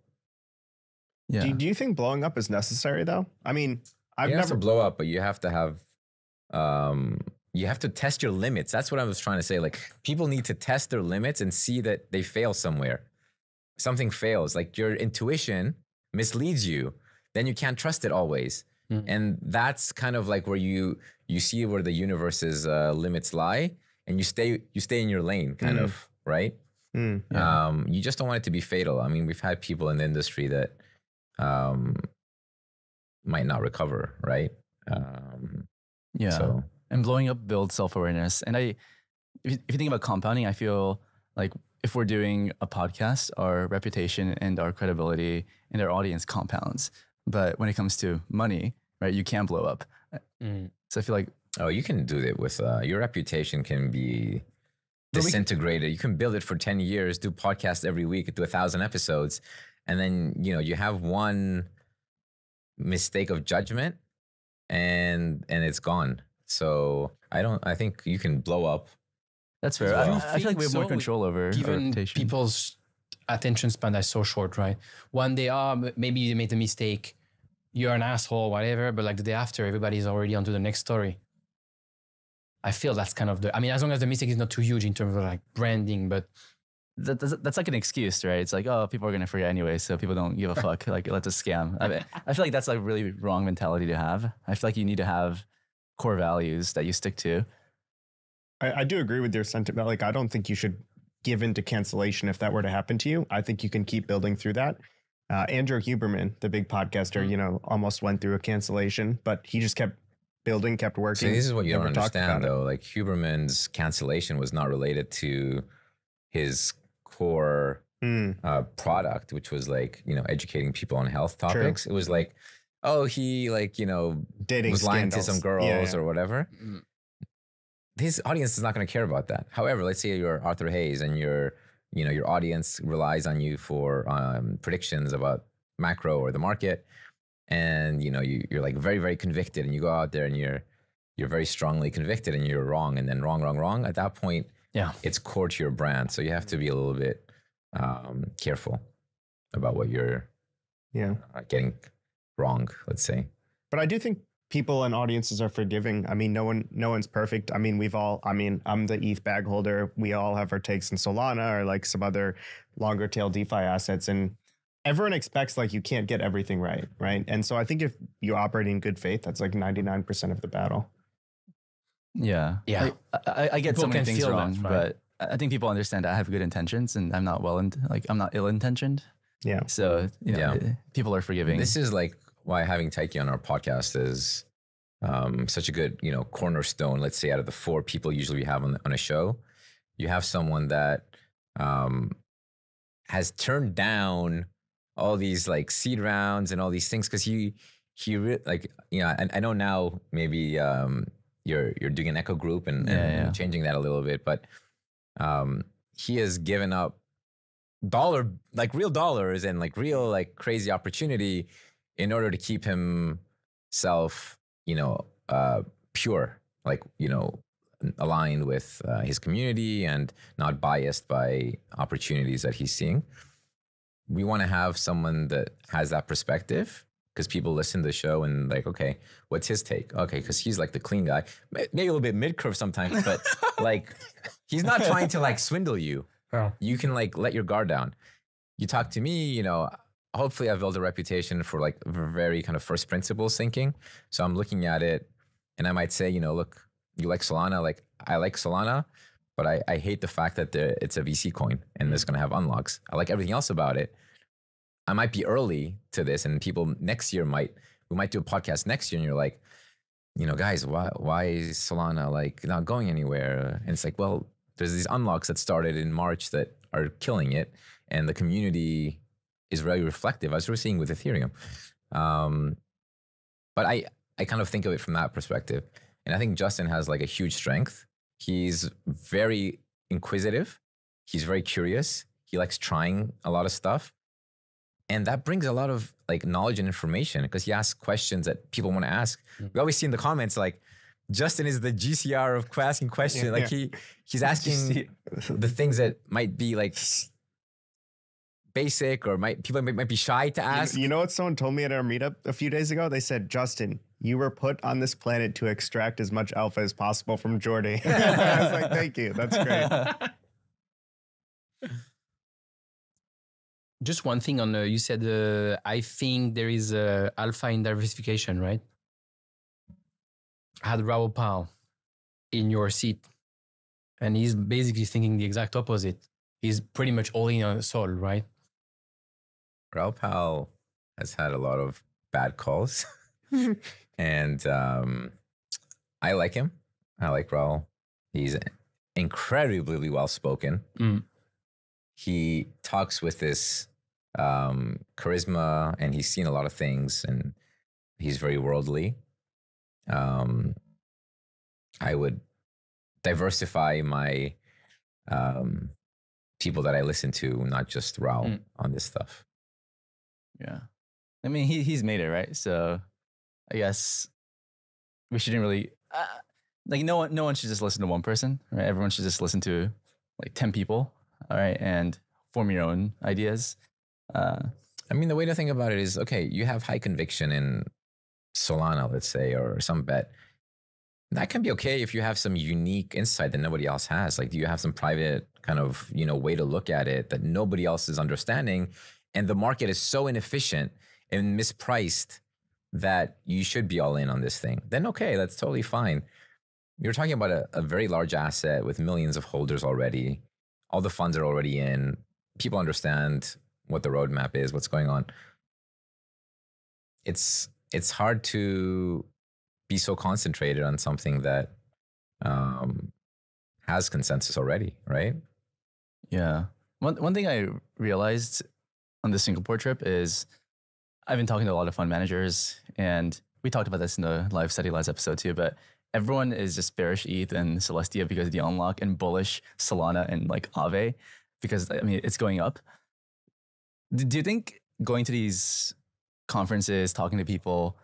yeah. Do, do you think blowing up is necessary though? I mean, I've you never have to blow up, but you have to have um you have to test your limits. That's what I was trying to say. Like people need to test their limits and see that they fail somewhere. Something fails. Like your intuition misleads you. Then you can't trust it always. Mm. And that's kind of like where you you see where the universe's uh, limits lie and you stay you stay in your lane kind Mm. of, right? Hmm. Um, you just don't want it to be fatal. I mean, we've had people in the industry that um, might not recover, right? Um, yeah. So and blowing up builds self-awareness and i if you, if you think about compounding i feel like if we're doing a podcast our reputation and our credibility and our audience compounds but when it comes to money right you can blow up Mm. so i feel like oh, you can do it with uh, your reputation can be But we- disintegrated. you can build it for ten years, do podcasts every week, do a thousand episodes, and then you know you have one mistake of judgment, and and it's gone. So I don't. I think you can blow up. that's fair well. I, You I feel like we have more control over given reputation people's attention span is so short, right? One day, ah, m- maybe you made a mistake, you're an asshole, whatever. But like the day after, everybody's already on to the next story. I feel that's kind of the. I mean, as long as the mistake is not too huge in terms of like branding, but that, that's, that's like an excuse right it's like oh people are gonna forget anyway so people don't give a [LAUGHS] fuck like let's just scam I, mean, I feel like that's like really wrong mentality to have i feel like you need to have core values that you stick to I, I do agree with your sentiment. Like, I don't think you should give in to cancellation if that were to happen to you. I think you can keep building through that. Uh, Andrew Huberman, the big podcaster, Mm. you know, almost went through a cancellation, but he just kept building, kept So working. this is what you don't understand, about it. though. Like Huberman's cancellation was not related to his core Mm, uh, product, which was like you know educating people on health topics. It was like, oh, he like you know dating was lying to some girls Yeah, yeah. or whatever. Mm. His audience is not going to care about that. However, let's say you're Arthur Hayes and your you know your audience relies on you for um, predictions about macro or the market, and you know you, you're like very very convicted, and you go out there and you're you're very strongly convicted, and you're wrong, and then wrong wrong wrong. At that point, yeah, it's core to your brand, so you have to be a little bit um, careful about what you're yeah. uh, getting wrong. Let's say. But I do think people and audiences are forgiving. I mean, no one, no one's perfect. I mean, we've all. I mean, I'm the ETH bag holder. We all have our takes in Solana or like some other longer tail DeFi assets, and everyone expects like you can't get everything right, right? And so I think if you operate in good faith, that's like 99% of the battle. Yeah. Yeah. I, I, I get People so many things feel that, wrong, right? but I I think people understand that I have good intentions and I'm not well, in, like I'm not ill intentioned. Yeah. So, you know, Yeah. people are forgiving. This is like why having Taiki on our podcast is um, such a good, you know, cornerstone. Let's say out of the four people usually we have on, on a show, you have someone that um, has turned down all these like seed rounds and all these things because he he re- like you know I, I know now maybe um, you're you're doing an echo group and, and Yeah, yeah. changing that a little bit, but um, he has given up dollar like real dollars and like real like crazy opportunity in order to keep himself you know uh pure like you know aligned with uh, his community and not biased by opportunities that he's seeing we want to have someone that has that perspective because people listen to the show and like okay what's his take okay because he's like the clean guy maybe a little bit mid-curve sometimes but [LAUGHS] like he's not trying to like swindle you Yeah. you can like let your guard down. You talk to me, you know, hopefully I've built a reputation for like very kind of first principles thinking. So I'm looking at it and I might say, you know, look, you like Solana, like I like Solana, but I, I hate the fact that the, it's a VC coin and it's mm. going to have unlocks. I like everything else about it, I might be early to this, and people next year might we might do a podcast next year, and you're like, you know, guys, why why is Solana like not going anywhere? And it's like, well, there's these unlocks that started in March that are killing it, and the community is very reflective, as we're seeing with Ethereum. Um, but I I kind of think of it from that perspective, and I think Justin has like a huge strength. He's very inquisitive. He's very curious. He likes trying a lot of stuff. And that brings a lot of like knowledge and information because he asks questions that people want to ask. We always see in the comments like Justin is the GCR of asking questions. like he he's [LAUGHS] asking [LAUGHS] the things that might be like basic or might people might, might be shy to ask. You know what someone told me at our meetup a few days ago? They said, Justin, you were put on this planet to extract as much alpha as possible from Jordi. [LAUGHS] I was like, thank you. That's great. [LAUGHS] Just one thing on uh, you said uh, I think there is uh, alpha in diversification, right? I had Raoul Pal in your seat, and he's basically thinking the exact opposite. He's pretty much all in on Sol, right? Raoul Pal has had a lot of bad calls. [LAUGHS] [LAUGHS] and um, I like him. I like Raoul. He's incredibly well spoken. Mm. He talks with this um, charisma and he's seen a lot of things and he's very worldly. Um, I would diversify my um, people that I listen to, not just Raoul Mm. on this stuff. Yeah. I mean, he he's made it, right? So I guess we shouldn't really uh, like no one no one should just listen to one person, right? Everyone should just listen to like 10 people, all right, and form your own ideas. Uh I mean, the way to think about it is okay, you have high conviction in Solana, let's say, or some bet. That can be okay if you have some unique insight that nobody else has. Like, do you have some private kind of, you know, way to look at it that nobody else is understanding? And the market is so inefficient and mispriced that you should be all in on this thing. Then, okay, that's totally fine. You're talking about a, a very large asset with millions of holders already. All the funds are already in. People understand what the roadmap is, what's going on. It's it's hard to be so concentrated on something that um, has consensus already, right? Yeah. One one thing I realized on the Singapore trip is I've been talking to a lot of fund managers, and we talked about this in the live study last episode too. But everyone is just bearish ETH and Celestia because of the unlock, and bullish Solana and like Aave because I mean it's going up. Do you think going to these conferences, talking to people,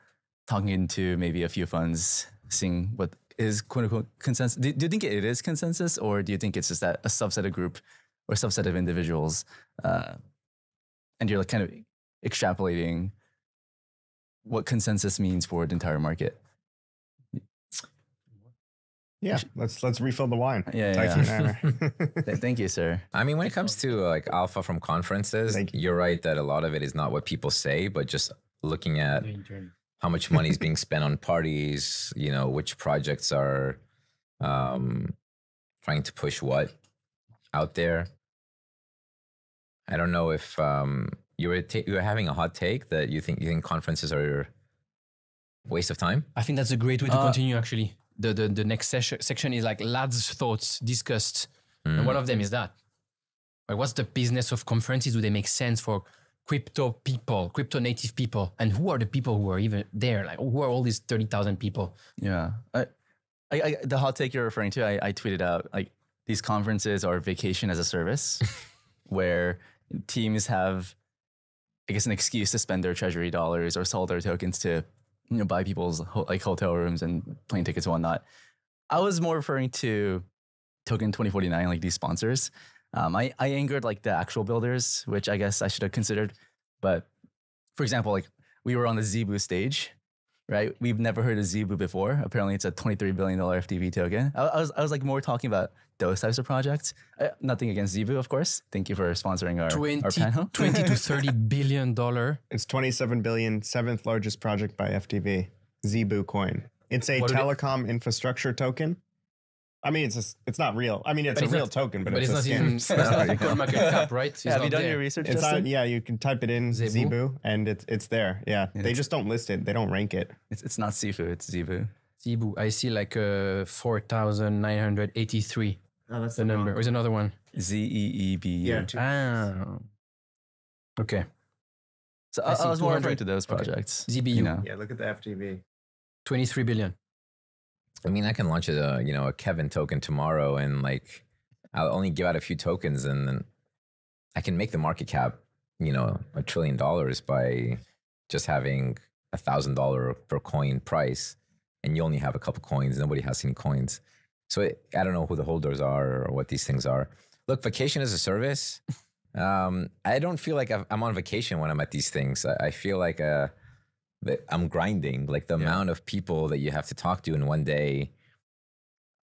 talking to maybe a few funds, seeing what is quote unquote consensus? Do, do you think it is consensus, or do you think it's just that a subset of group or subset of individuals, uh, and you're like kind of extrapolating what consensus means for the entire market? Yeah, let's let's refill the wine. Yeah, yeah. [LAUGHS] [LAUGHS] Thank you, sir. I mean, when it comes to uh, like alpha from conferences, Thank you. you're right that a lot of it is not what people say, but just looking at how much money is [LAUGHS] being spent on parties, you know, which projects are um, trying to push what out there. I don't know if um, you were ta- you were having a hot take that you think you think conferences are a waste of time. I think that's a great way to Uh, continue. Actually, the the, the next session, section is like lads' thoughts discussed, Mm. and one of them is that. Like, what's the business of conferences? Do they make sense for crypto people, crypto native people, and who are the people who are even there? Like, who are all these thirty thousand people? Yeah. I, I, I, the hot take you're referring to, I, I tweeted out like these conferences are vacation as a service [LAUGHS] where teams have, I guess, an excuse to spend their treasury dollars or sell their tokens to, you know, buy people's ho- like hotel rooms and plane tickets and whatnot. I was more referring to Token 2049, like these sponsors. Um, I, I angered like the actual builders, which I guess I should have considered. But for example, like we were on the Zeebu stage right? We've never heard of Zeebu before. Apparently, it's a $23 billion FDV token. I, I was, I was like more talking about those types of projects. Uh, nothing against Zeebu, of course. Thank you for sponsoring our, 20, our panel. 20 to [LAUGHS] 30 billion dollar. it's 27 billion, seventh largest project by FDV, Zeebu Coin. It's a What do they- telecom infrastructure token. I mean, it's just, it's not real. I mean, it's But a it's real not- token, but, But it's, it's, a not scam. even. It's not [LAUGHS] a coin market cap, right? It's Yeah, have you done there. your research? It's Justin? on, yeah, you can type it in Zeebu? Zeebu, and it's it's there. Yeah, they just don't list it. They don't rank it. It's, it's not Sifu, it's Zeebu. Zeebu. I see like uh, four thousand nine hundred eighty-three. Oh, that's The number. Where's another one? Z E E B U. Yeah, two- Ah. Okay. So I I, I was more 200. referring to those Okay. projects. ZBU. You know. Yeah, look at the FDV. Twenty-three billion. I mean, I can launch a you know a Kevin token tomorrow, and like I'll only give out a few tokens, and then I can make the market cap you know a trillion dollars by just having a thousand dollar per coin price, and you only have a couple coins. Nobody has any coins, so it, I don't know who the holders are or what these things are. Look, vacation is a service. [LAUGHS] Um, I don't feel like I've- I'm on vacation when I'm at these things. I, I feel like uh, that I'm grinding. Like the amount of people that you have to talk to in one day.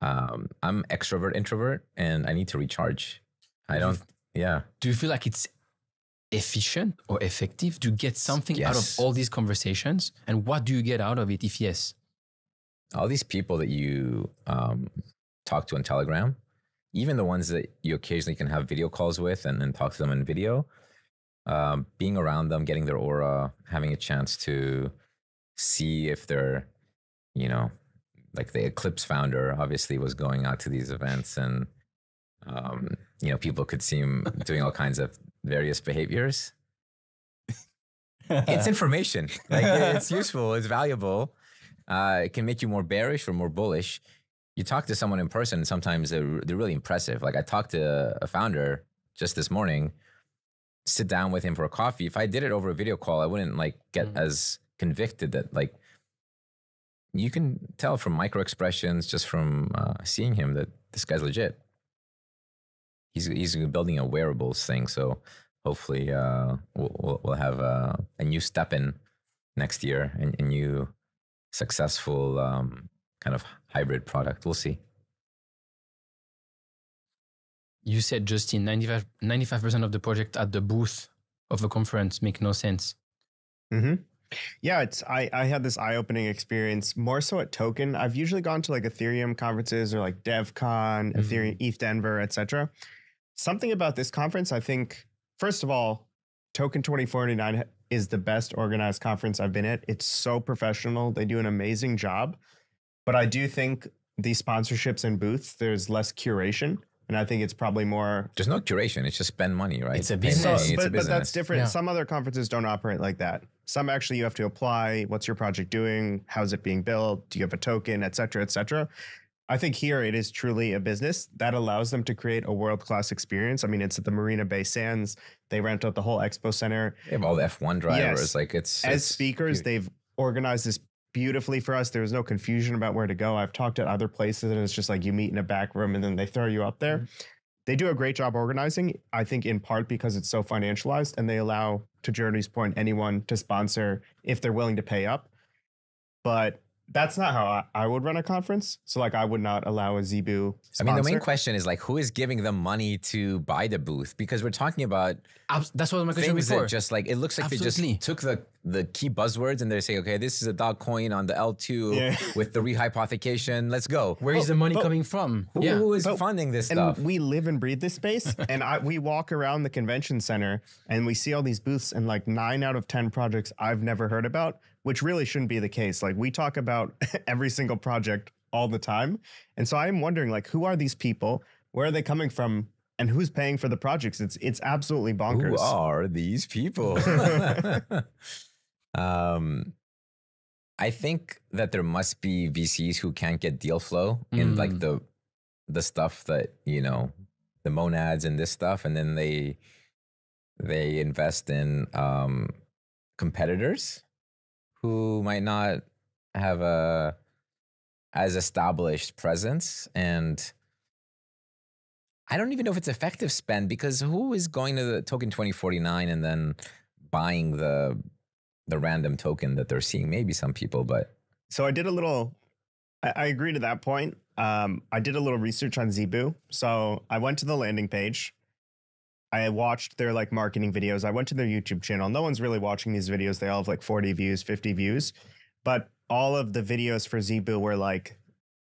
Um, I'm extrovert, introvert, and I need to recharge. I don't. Yeah, Do you feel like it's efficient or effective to get something out of all these conversations? And what do you get out of it if yes? all these people that you um, talk to on Telegram, even the ones that you occasionally can have video calls with and, then talk to them in video, um, being around them, getting their aura, having a chance to see if they're, you know, like the Eclipse founder obviously was going out to these events and, um, you know, people could see him [LAUGHS] doing all kinds of various behaviors. it's [LAUGHS] information. Like it's [LAUGHS] useful. It's valuable. Uh, it can make you more bearish or more bullish. You talk to someone in person, and sometimes they're, they're really impressive. Like I talked to a founder just this morning, sit down with him for a coffee. If I did it over a video call, I wouldn't like get Mhm. as convicted that like you can tell from micro expressions, just from uh, seeing him that this guy's legit. He's he's building a wearables thing, so hopefully uh, we'll, we'll have uh, a new step in next year, and a new successful um, kind of hybrid product. We'll see. You said Justin, 95 percent of the project at the booth of a conference make no sense. hmm Yeah, it's I I had this eye opening experience more so at Token. I've usually gone to like Ethereum conferences or like DevCon, Ethereum, ETH Denver, etc. Something about this conference, I think, first of all, Token 2049 is the best organized conference I've been at. It's so professional. They do an amazing job. But I do think the sponsorships and booths, there's less curation. And I think it's probably more There's no curation. It's just spend money, right? It's a business. money, so, it's a business. but that's different. Yeah. Some other conferences don't operate like that. Some actually you have to apply. What's your project doing? How's it being built? Do you have a token, et cetera, et cetera? I think here it is truly a business that allows them to create a world class experience. I mean, it's at the Marina Bay Sands. They rent out the whole expo center. They have all the F1 drivers. Yes. Like it's As it's speakers, huge. they've organized this beautifully for us. There was no confusion about where to go. I've talked at other places and it's just like you meet in a back room and then they throw you up there. Mm-hmm. They do a great job organizing, I think, in part because it's so financialized and they allow, to Jordi's point, anyone to sponsor if they're willing to pay up. But that's not how I, I would run a conference. So, like, I would not allow a Zeebu. I mean, the main question is like, who is giving them money to buy the booth? Because we're talking about Abs- That's what my question things before. that just like it looks like Absolutely. they just took the the key buzzwords and they say, okay, this is a dog coin on the L2 Yeah. [LAUGHS] with the rehypothecation. Let's go. Where is the money but- coming from? Who, yeah. who is But- funding this and stuff? we live and breathe this space [LAUGHS] and I, we walk around the convention center and we see all these booths and like nine out of 10 projects I've never heard about, which really shouldn't be the case. Like we talk about [LAUGHS] every single project all the time. And so I'm wondering like, who are these people? Where are they coming from? And who's paying for the projects? It's, it's absolutely bonkers. Who are these people? [LAUGHS] [LAUGHS] um, I think that there must be VCs who can't get deal flow in like Mm. the the stuff that you know, the monads and this stuff, and then they they invest in um, competitors who might not have a as established presence and I don't even know if it's effective spend because who is going to the token 2049 and then buying the the random token that they're seeing? Maybe some people, but So I did a little. I, I agree to that point. Um, I did a little research on Zeebu. So I went to the landing page. I watched their like marketing videos. I went to their YouTube channel. No one's really watching these videos. They all have like 40 views, 50 views. But all of the videos for Zeebu were like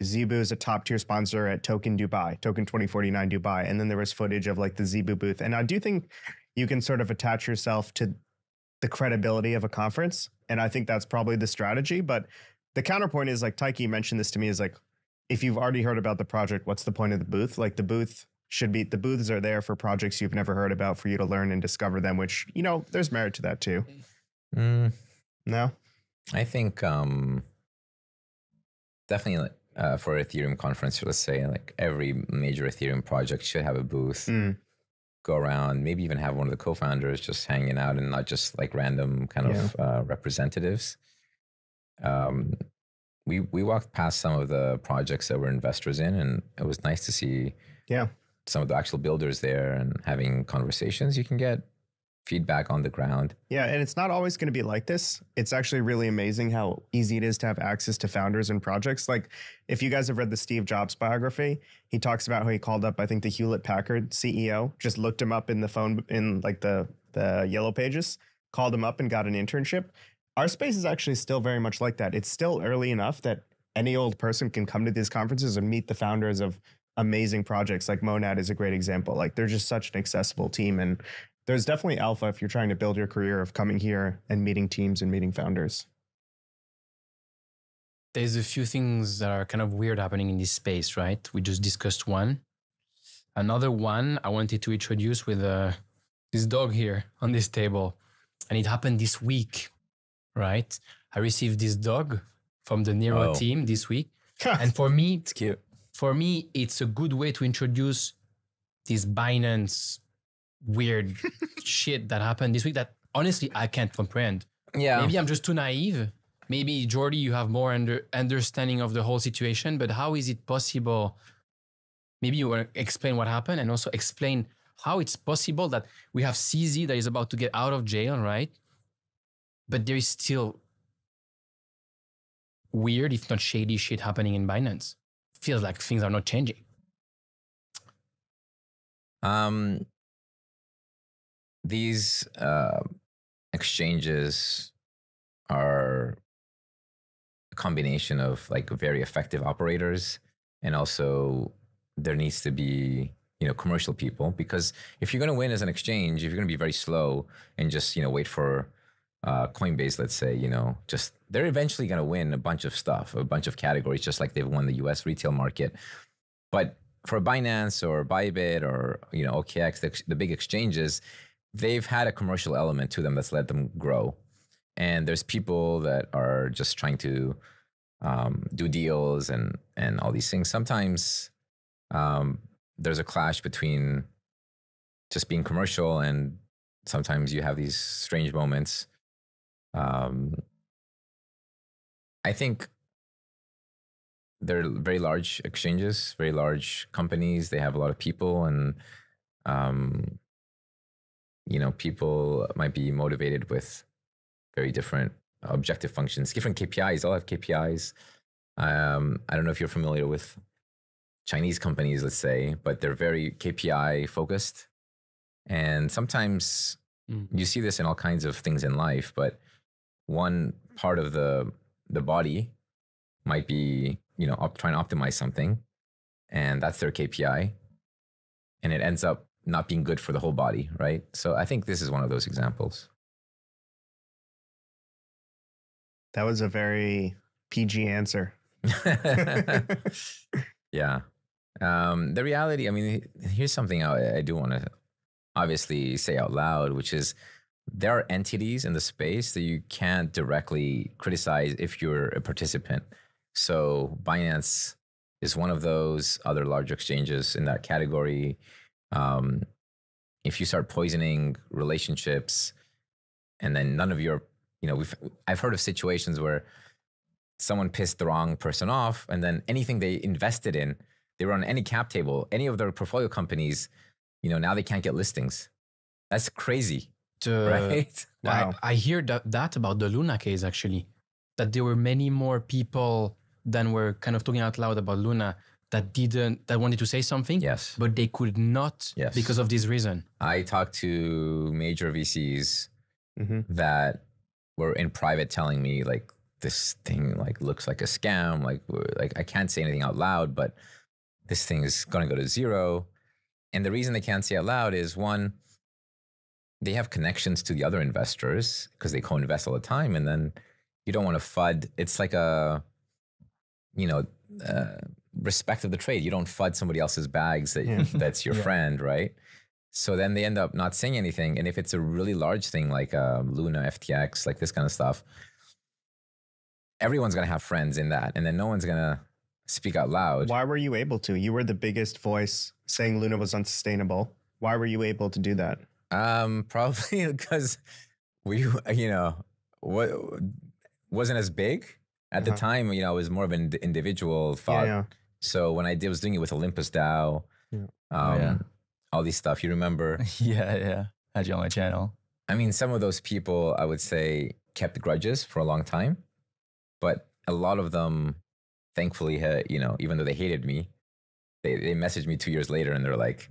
Zeebu is a top tier sponsor at Token Dubai, Token 2049 Dubai. And then there was footage of like the Zeebu booth. And I do think you can sort of attach yourself to the credibility of a conference. And I think that's probably the strategy. But the counterpoint is like Taiki mentioned this to me is like, if you've already heard about the project, what's the point of the booth? Like the booth should be the booths are there for projects you've never heard about for you to learn and discover them, which, you know, there's merit to that too. Mm, No? I think um, definitely uh, for Ethereum conference, let's say like every major Ethereum project should have a booth. Mm. Go around, maybe even have one of the co-founders just hanging out, and not just like random kind of uh, representatives. Um, we we walked past some of the projects that we're investors in, and it was nice to see Yeah. Some of the actual builders there and having conversations. You can get feedback on the ground. Yeah, and it's not always going to be like this. It's actually really amazing how easy it is to have access to founders and projects. Like, if you guys have read the Steve Jobs biography, he talks about how he called up, I think, the Hewlett Packard CEO, just looked him up in the phone, in like the the yellow pages, called him up and got an internship. Our space is actually still very much like that. It's still early enough that any old person can come to these conferences and meet the founders of amazing projects. Like Monad is a great example. Like, they're just such an accessible team and there's definitely alpha if you're trying to build your career of coming here and meeting teams and meeting founders. There's a few things that are kind of weird happening in this space, right? We just discussed one. Another one I wanted to introduce with uh, this dog here on this table. And it happened this week, right? I received this dog from the Neiro Oh. team this week. [LAUGHS] and for me, It's cute. For me, it's a good way to introduce this Binance weird [LAUGHS] shit that happened this week that honestly I can't comprehend. Yeah. Maybe I'm just too naive. Maybe Jordi, you have more under, understanding of the whole situation. But how is it possible? Maybe you want to explain what happened and also explain how it's possible that we have CZ that is about to get out of jail, right? But there is still weird, if not shady, shit happening in Binance. Feels like things are not changing. Um, these uh, exchanges are a combination of like very effective operators, and also there needs to be you know commercial people because if you're going to win as an exchange, if you're going to be very slow and just you know wait for uh, Coinbase, let's say, you know, just they're eventually going to win a bunch of stuff, a bunch of categories, just like they've won the U.S. retail market. But for Binance or Bybit or you know OKX, the, the big exchanges, they've had a commercial element to them that's let them grow. And there's people that are just trying to um, do deals and and all these things. Sometimes um, there's a clash between just being commercial and sometimes you have these strange moments. Um, I think they're very large exchanges, very large companies. They have a lot of people, and um, you know, people might be motivated with very different objective functions, different KPIs. All have KPIs. Um, I don't know if you're familiar with Chinese companies, let's say, but they're very KPI focused, and sometimes Mm. you see this in all kinds of things in life. But one part of the the body might be you know op- trying to optimize something and that's their kpi and it ends up not being good for the whole body right? So i think this is one of those examples. That was a very PG answer. [LAUGHS] yeah. Um, the reality i mean here's something i, I do want to obviously say out loud which is there are entities in the space that you can't directly criticize if you're a participant. So binance is one of those other large exchanges in that category. Um, if you start poisoning relationships and then none of your you know we've i've heard of situations where someone pissed the wrong person off and then anything they invested in they were on any cap table any of their portfolio companies you know now they can't get listings. That's crazy The- right [LAUGHS] Wow. I, I hear that, that about the Luna case actually, that there were many more people than were kind of talking out loud about Luna that didn't that wanted to say something, yes but they could not Yes. because of this reason. i talked to major vcs hmm that were in private telling me like this thing like looks like a scam. Like like I can't say anything out loud, but this thing is going to go to zero. And the reason they can't say out loud is one, they have connections to the other investors because they co-invest all the time, and then you don't want to fud. It's like a, you know, uh, respect of the trade. You don't fud somebody else's bags that Yeah. [LAUGHS] that's your Yeah. friend, right? So then they end up not saying anything. And if it's a really large thing like um, Luna, FTX, like this kind of stuff, everyone's gonna have friends in that, and then no one's gonna speak out loud. Why were you able to? You were the biggest voice saying Luna was unsustainable. Why were you able to do that? Um, [LAUGHS] probably because we, you know, what wasn't as big at the Uh-huh. time. You know, it was more of an individual thought. yeah. So when I did, was doing it with Olympus DAO, Yeah. um, yeah. all these stuff. You remember? [LAUGHS] yeah, yeah. Had you on my channel. I mean, some of those people, I would say, kept grudges for a long time, but a lot of them, thankfully, had, you know, even though they hated me, they they messaged me two years later, and they're like,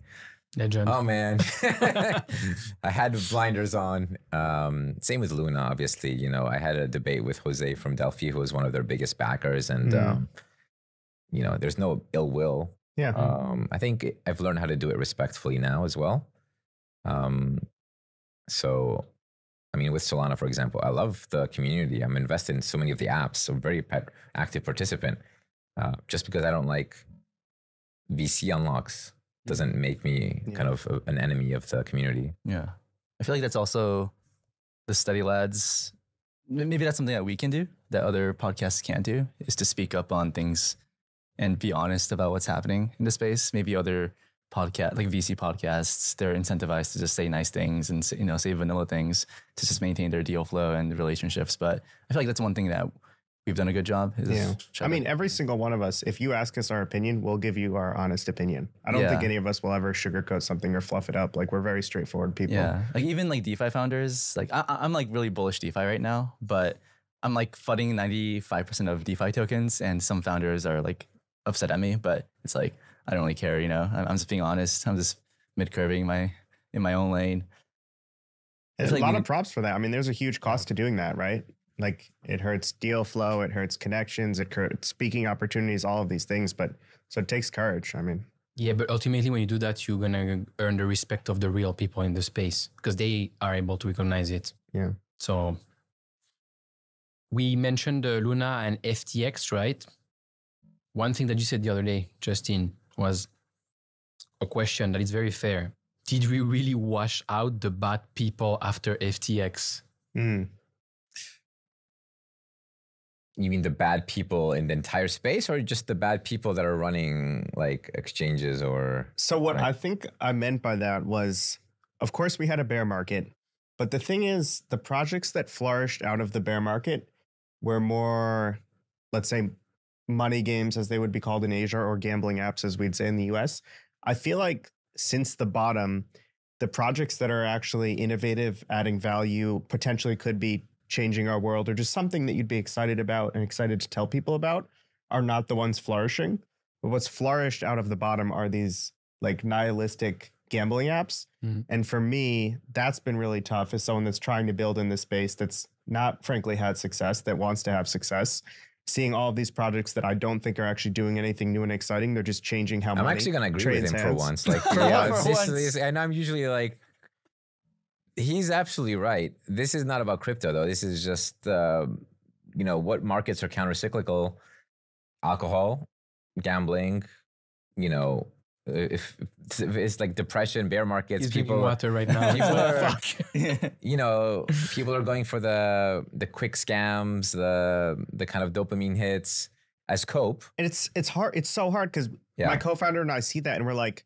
Legend. "Oh man, [LAUGHS] I had blinders on." Um, same with Luna, obviously. You know, I had a debate with Jose from Delphi, who was one of their biggest backers, and Mm. um, you know, there's no ill will Yeah. um, I think I've learned how to do it respectfully now as well. Um, so, I mean, with Solana, for example, I love the community. I'm invested in so many of the apps, so very pet, active participant. Uh, just because I don't like VC unlocks doesn't mm. make me Yeah. kind of a- an enemy of the community. Yeah. I feel like that's also the Steady Lads. Maybe that's something that we can do that other podcasts can't do is to speak up on things and be honest about what's happening in the space. Maybe other podcast like VC podcasts, they're incentivized to just say nice things and you know say vanilla things to just maintain their deal flow and relationships. But I feel like that's one thing that we've done a good job. Yeah. I mean, every single one of us, if you ask us our opinion, we'll give you our honest opinion. I don't think any of us will ever sugarcoat something or fluff it up. Like we're very straightforward people. Yeah, like even like DeFi founders, like I, I'm like really bullish DeFi right now, but I'm like fudding 95% of DeFi tokens, and some founders are like upset at me, but it's like I don't really care, you know. I'm, I'm just being honest. I'm just mid curving my in my own lane. There's feel a lot of props for that. I mean, there's a huge cost to doing that, right? Like it hurts deal flow, it hurts connections, it hurts speaking opportunities, all of these things. But so it takes courage. I mean, Yeah, but ultimately, when you do that, you're gonna earn the respect of the real people in the space because they are able to recognize it. Yeah. So we mentioned uh, Luna and FTX, right? One thing that you said the other day, Justin, was a question that is very fair. Did we really wash out the bad people after FTX? mm, You mean the bad people in the entire space, or just the bad people that are running like exchanges or? So what Right. I think I meant by that was, of course, we had a bear market, but the thing is, the projects that flourished out of the bear market were more, let's say, money games, as they would be called in Asia, or gambling apps, as we'd say in the US. I feel like since the bottom, the projects that are actually innovative, adding value, potentially could be changing our world, or just something that you'd be excited about and excited to tell people about, are not the ones flourishing. But what's flourished out of the bottom are these like nihilistic gambling apps. Mhm. And for me, that's been really tough as someone that's trying to build in this space that's not frankly had success, that wants to have success. Seeing all of these projects that I don't think are actually doing anything new and exciting, they're just changing how I'm money actually gonna agree with trades him for once. Like, [LAUGHS] For yeah, once. it's- For it's- once. and I'm usually like, he's absolutely right. This is not about crypto though. This is just, uh, you know, what markets are countercyclical: alcohol, gambling. You know, if, if it's like depression, bear markets, He's people. water right now. [LAUGHS] people are- Fuck. [LAUGHS] you know, people are going for the the quick scams, the the kind of dopamine hits as cope. And it's it's hard. It's so hard because Yeah. my co-founder and I see that and we're like,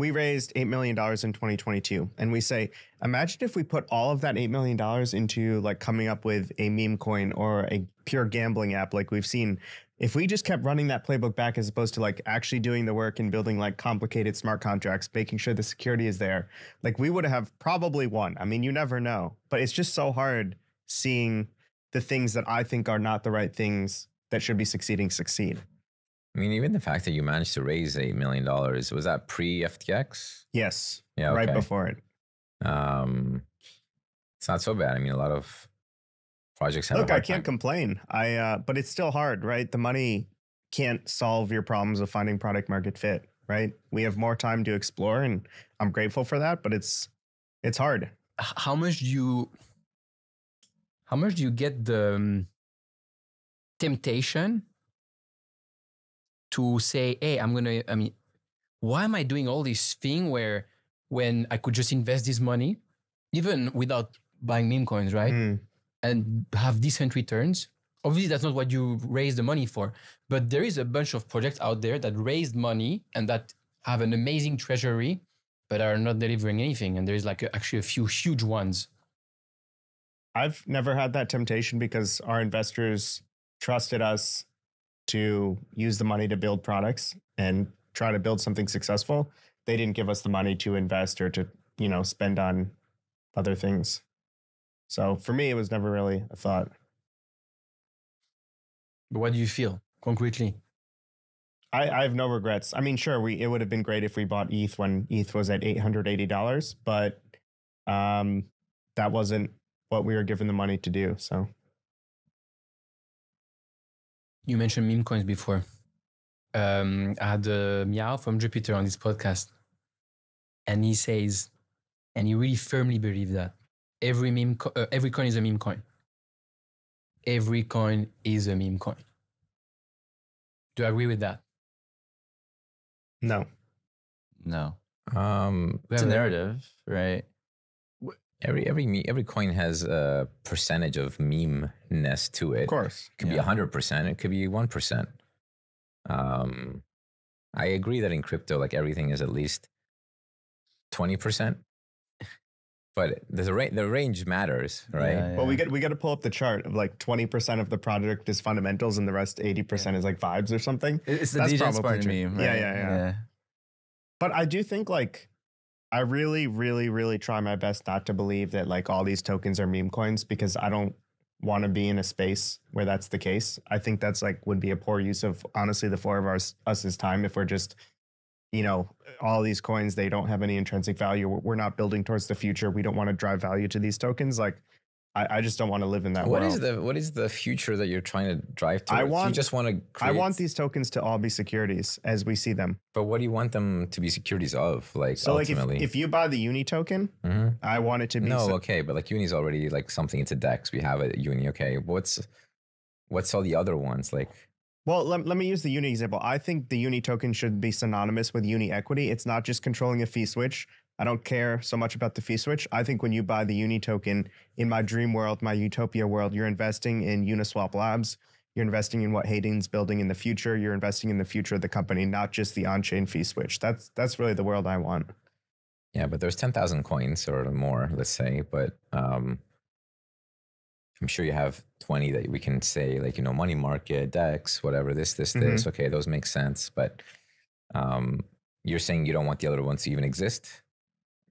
we raised eight million dollars in 2022, and we say, imagine if we put all of that eight million dollars into like coming up with a meme coin or a pure gambling app like we've seen. If we just kept running that playbook back as opposed to like actually doing the work and building like complicated smart contracts, making sure the security is there, like we would have probably won. I mean, you never know, but it's just so hard seeing the things that I think are not the right things that should be succeeding succeed. I mean, even the fact that you managed to raise eight million dollars was that pre FTX? Yes. Yeah, Right okay. before it. Um, it's not so bad. I mean, a lot of projects have a Look, I can't time. complain. I uh, but it's still hard, right? The money can't solve your problems of finding product market fit, right? We have more time to explore, and I'm grateful for that. But it's it's hard. How much do you? How much do you get the um, temptation to say, "Hey, I'm gonna." I mean, why am I doing all this thing where when I could just invest this money, even without buying meme coins, right? Mm. and have decent returns. Obviously, that's not what you raise the money for, but there is a bunch of projects out there that raised money and that have an amazing treasury, but are not delivering anything. And there's like a, actually a few huge ones. I've never had that temptation because our investors trusted us to use the money to build products and try to build something successful. They didn't give us the money to invest or to, you know, spend on other things. So for me, it was never really a thought. But what do you feel concretely? I, I have no regrets. I mean, sure, we it would have been great if we bought ETH when ETH was at eight hundred eighty dollars, but um, that wasn't what we were given the money to do. So You mentioned meme coins before. Um, I had uh, Meow from Jupiter on this podcast, and he says, and he really firmly believes that every meme, co- uh, every coin is a meme coin. Every coin is a meme coin. Do you agree with that? no, No, Um, it's a narrative, right? Every every me- every coin has a percentage of meme ness to it. of course. It could be Yeah. be hundred percent. It could be one percent. Um, I agree that in crypto, like everything is at least twenty percent. But the ra- the range matters, right? Yeah, Well, we get we got to pull up the chart of like twenty percent of the project is fundamentals, and the rest eighty percent is like vibes or something. It's the That's DJ probably Spartan true. meme, Yeah, right? yeah, yeah. But I do think like I really, really, really try my best not to believe that like all these tokens are meme coins because I don't want to be in a space where that's the case. I think that's like would be a poor use of honestly the four of us us's time if we're just you know all these coins they don't have any intrinsic value. We're not building towards the future. We don't want to drive value to these tokens. Like I, I just don't want to live in that What world. is the what is the future that you're trying to drive towards? I you want- just want to. Create, I want these tokens to all be securities as we see them. But what do you want them to be securities of? Like So like if, if you buy the uni token, Mhm. I want it to be no, okay, but like Uni's already like something into Dex. We have a Uni. Okay, what's what's all the other ones like? Well, let, let me use the Uni example. I think the Uni token should be synonymous with Uni equity. It's not just controlling a fee switch. I don't care so much about the fee switch. I think when you buy the Uni token in my dream world, my utopia world, you're investing in Uniswap Labs. You're investing in what Hayden's building in the future. You're investing in the future of the company, not just the on-chain fee switch. That's that's really the world I want. Yeah, but there's ten thousand coins or more, let's say. But um, I'm sure you have twenty that we can say like you know money market, Dex, whatever. This, this, Mm-hmm. this. Okay, those make sense. But um, you're saying you don't want the other ones to even exist.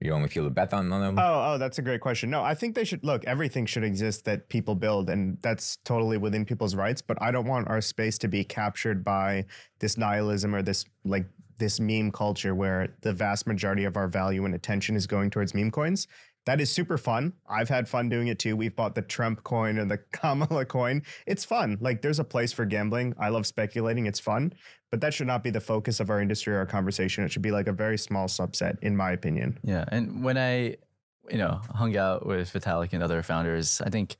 You don't want people bet on, on them. Oh, oh, that's a great question. No, I think they should look. Everything should exist that people build, and that's totally within people's rights. But I don't want our space to be captured by this nihilism or this like this meme culture where the vast majority of our value and attention is going towards meme coins. That is super fun. I've had fun doing it too. We've bought the Trump coin and the [LAUGHS] Kamala coin. It's fun. Like there's a place for gambling. I love speculating. It's fun, but that should not be the focus of our industry or our conversation. It should be like a very small subset, in my opinion. Yeah, and when I, you know, hung out with Vitalik and other founders, I think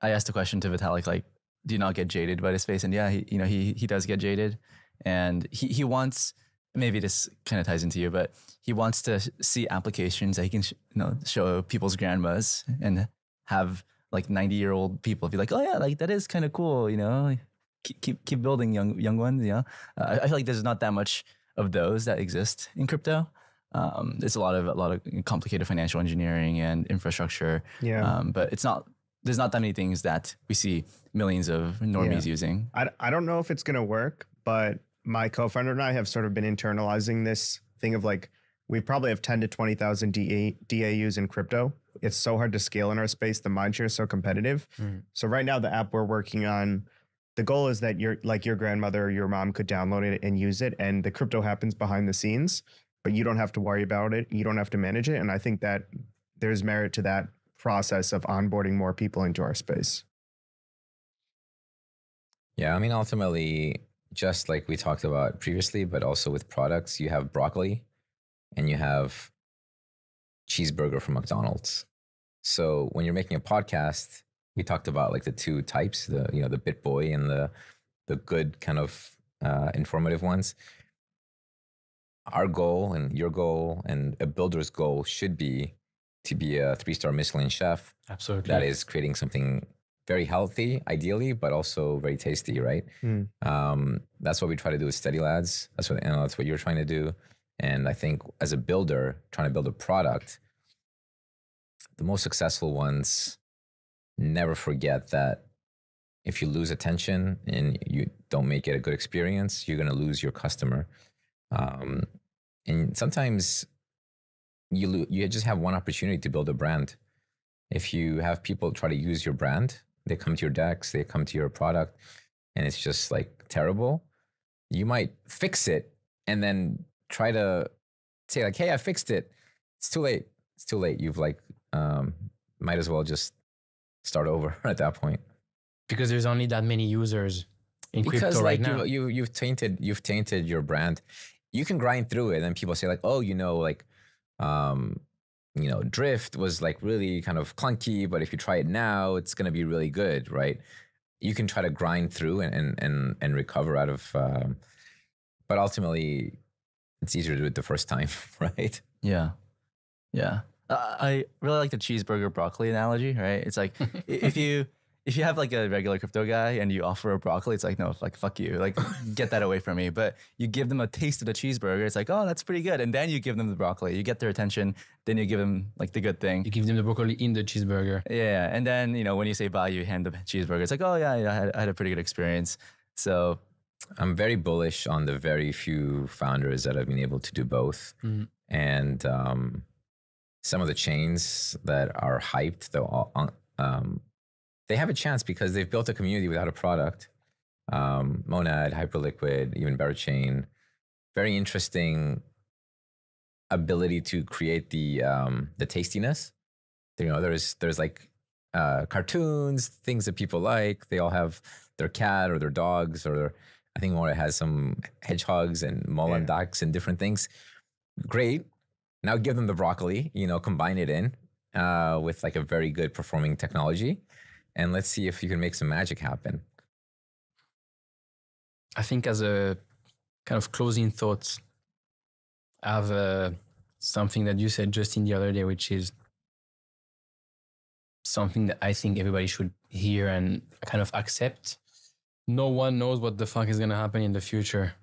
I asked the question to Vitalik like, "Do you not get jaded by the space?" And yeah, he, you know, he he does get jaded, and he he wants maybe this kind of ties into you, but he wants to see applications that he can sh- you know show people's grandmas and have like ninety year old people be like, "Oh yeah, like that is kind of cool," you know. Keep, keep keep building young young ones, you know. Uh, I feel like there's not that much of those that exist in crypto. Um, there's a lot of a lot of complicated financial engineering and infrastructure. Yeah. Um, but it's not there's not that many things that we see millions of normies using. I, I don't know if it's going to work, but my co-founder and I have sort of been internalizing this thing of like we probably have 10 to 20,000 DA, DAUs in crypto. It's so hard to scale in our space. The mindshare is so competitive. Mm. So right now the app we're working on the goal is that your like your grandmother or your mom could download it and use it and the crypto happens behind the scenes, but you don't have to worry about it. You don't have to manage it and I think that there's merit to that process of onboarding more people into our space. Yeah, I mean, ultimately, just like we talked about previously, but also with products, you have broccoli and you have cheeseburger from McDonald's. So when you're making a podcast, we talked about like the two types, the you know the bit boy and the the good kind of uh, informative ones. Our goal and your goal and a builder's goal should be to be a three star Michelin chef Absolutely. that is creating something very healthy, ideally, but also very tasty, right? Mm. Um, that's what we try to do with Steady Lads. That's what and that's what you're trying to do. And I think as a builder, trying to build a product, the most successful ones never forget that if you lose attention and you don't make it a good experience, you're going to lose your customer. Um, and sometimes you lo- you just have one opportunity to build a brand. If you have people try to use your brand, they come to your decks, they come to your product, and it's just like terrible. You might fix it and then try to say like, "Hey, I fixed it." It's too late. It's too late. You've like um, might as well just start over [LAUGHS] at that point because there's only that many users in because crypto like right now. you, you you've tainted you've tainted your brand you can grind through it and people say like oh you know like um you know drift was like really kind of clunky but if you try it now it's going to be really good right you can try to grind through and and and, and recover out of um, but ultimately it's easier to do it the first time [LAUGHS] right Yeah. Yeah. Uh, I really like the cheeseburger broccoli analogy, right? It's like if [LAUGHS] you if you have like a regular crypto guy and you offer a broccoli, it's like no, like fuck you, like [LAUGHS] get that away from me. But you give them a taste of the cheeseburger, it's like oh, that's pretty good, and then you give them the broccoli, you get their attention, then you give them like the good thing. you give them the broccoli in the cheeseburger. Yeah, and then you know when you say bye, you hand the cheeseburger. It's like oh yeah, yeah I, had, I had a pretty good experience. So I'm very bullish on the very few founders that have been able to do both. Mhm. And um, some of the chains that are hyped, though, um, they have a chance because they've built a community without a product. Um, Monad, Hyperliquid, even Berachain, very interesting ability to create the um, the tastiness. You know, there's there's like uh, cartoons, things that people like. They all have their cat or their dogs or their, I think Mora has some hedgehogs and Molan Yeah. ducks and different things. Great. Now give them the broccoli, you know, combine it in uh, with like a very good performing technology. And let's see if you can make some magic happen. I think as a kind of closing thoughts, I have uh, something that you said Justin the other day, which is something that I think everybody should hear and kind of accept. No one knows what the fuck is going to happen in the future.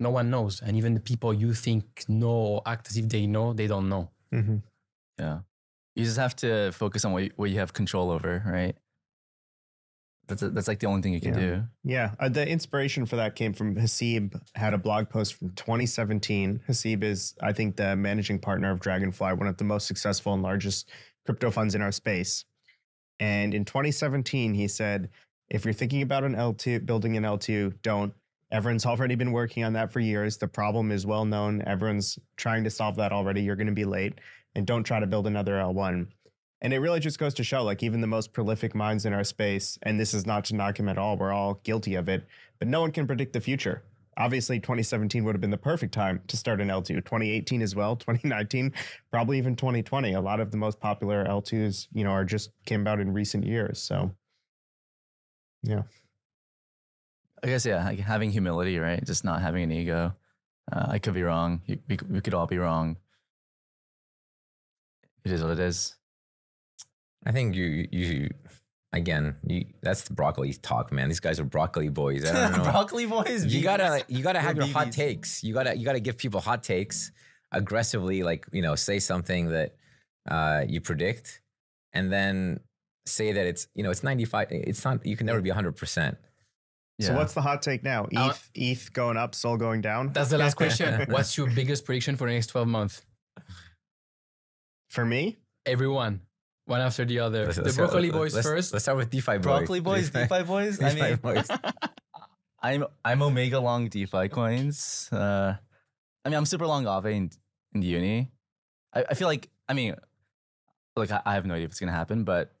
No one knows. And even the people you think know or act as if they know, they don't know. hmm Yeah. You just have to focus on what you, what you have control over, right? That's that's like the only thing you can Yeah. do. Yeah, uh, the inspiration for that came from Haseeb. Had a blog post from 2017. Haseeb is, I think, the managing partner of Dragonfly, one of the most successful and largest crypto funds in our space. And in 2017, he said, "If you're thinking about an L2, building an L2, don't. Everyone's already been working on that for years. The problem is well known. Everyone's trying to solve that already. You're going to be late, and don't try to build another L1." And it really just goes to show, like, even the most prolific minds in our space, and this is not to knock him at all, we're all guilty of it, but no one can predict the future. Obviously, 2017 would have been the perfect time to start an L2. 2018 as well, [LAUGHS] 2019, probably even 2020. A lot of the most popular L2s, you know, are just came about in recent years. So, yeah. I guess yeah, like having humility, right? Just not having an ego. Uh, I could be wrong. We could all be wrong. It is what it is. I think you, you, again, you, that's the broccoli talk, man. These guys are broccoli boys. I don't [LAUGHS] know. Broccoli boys. you gotta you gotta have Or your hot takes. You gotta you gotta give people hot takes aggressively, like you know, say something that uh, you predict, and then say that it's you know it's ninety five. It's not. You can never be hundred percent. So what's the hot take now? Uh, ETH, ETH going up, Sol going down? That's the last question. [LAUGHS] What's your biggest prediction for the next 12 months? For me? Everyone, one after the other. the broccoli boys let's, first. Let's start with DeFi boys. broccoli [LAUGHS] boys, DeFi boys? I mean, boys. [LAUGHS] I'm I'm Omega long DeFi coins. Uh, I mean, I'm super long Aave in, in the uni. I, I feel like, I mean, like I, I have no idea if it's gonna happen, but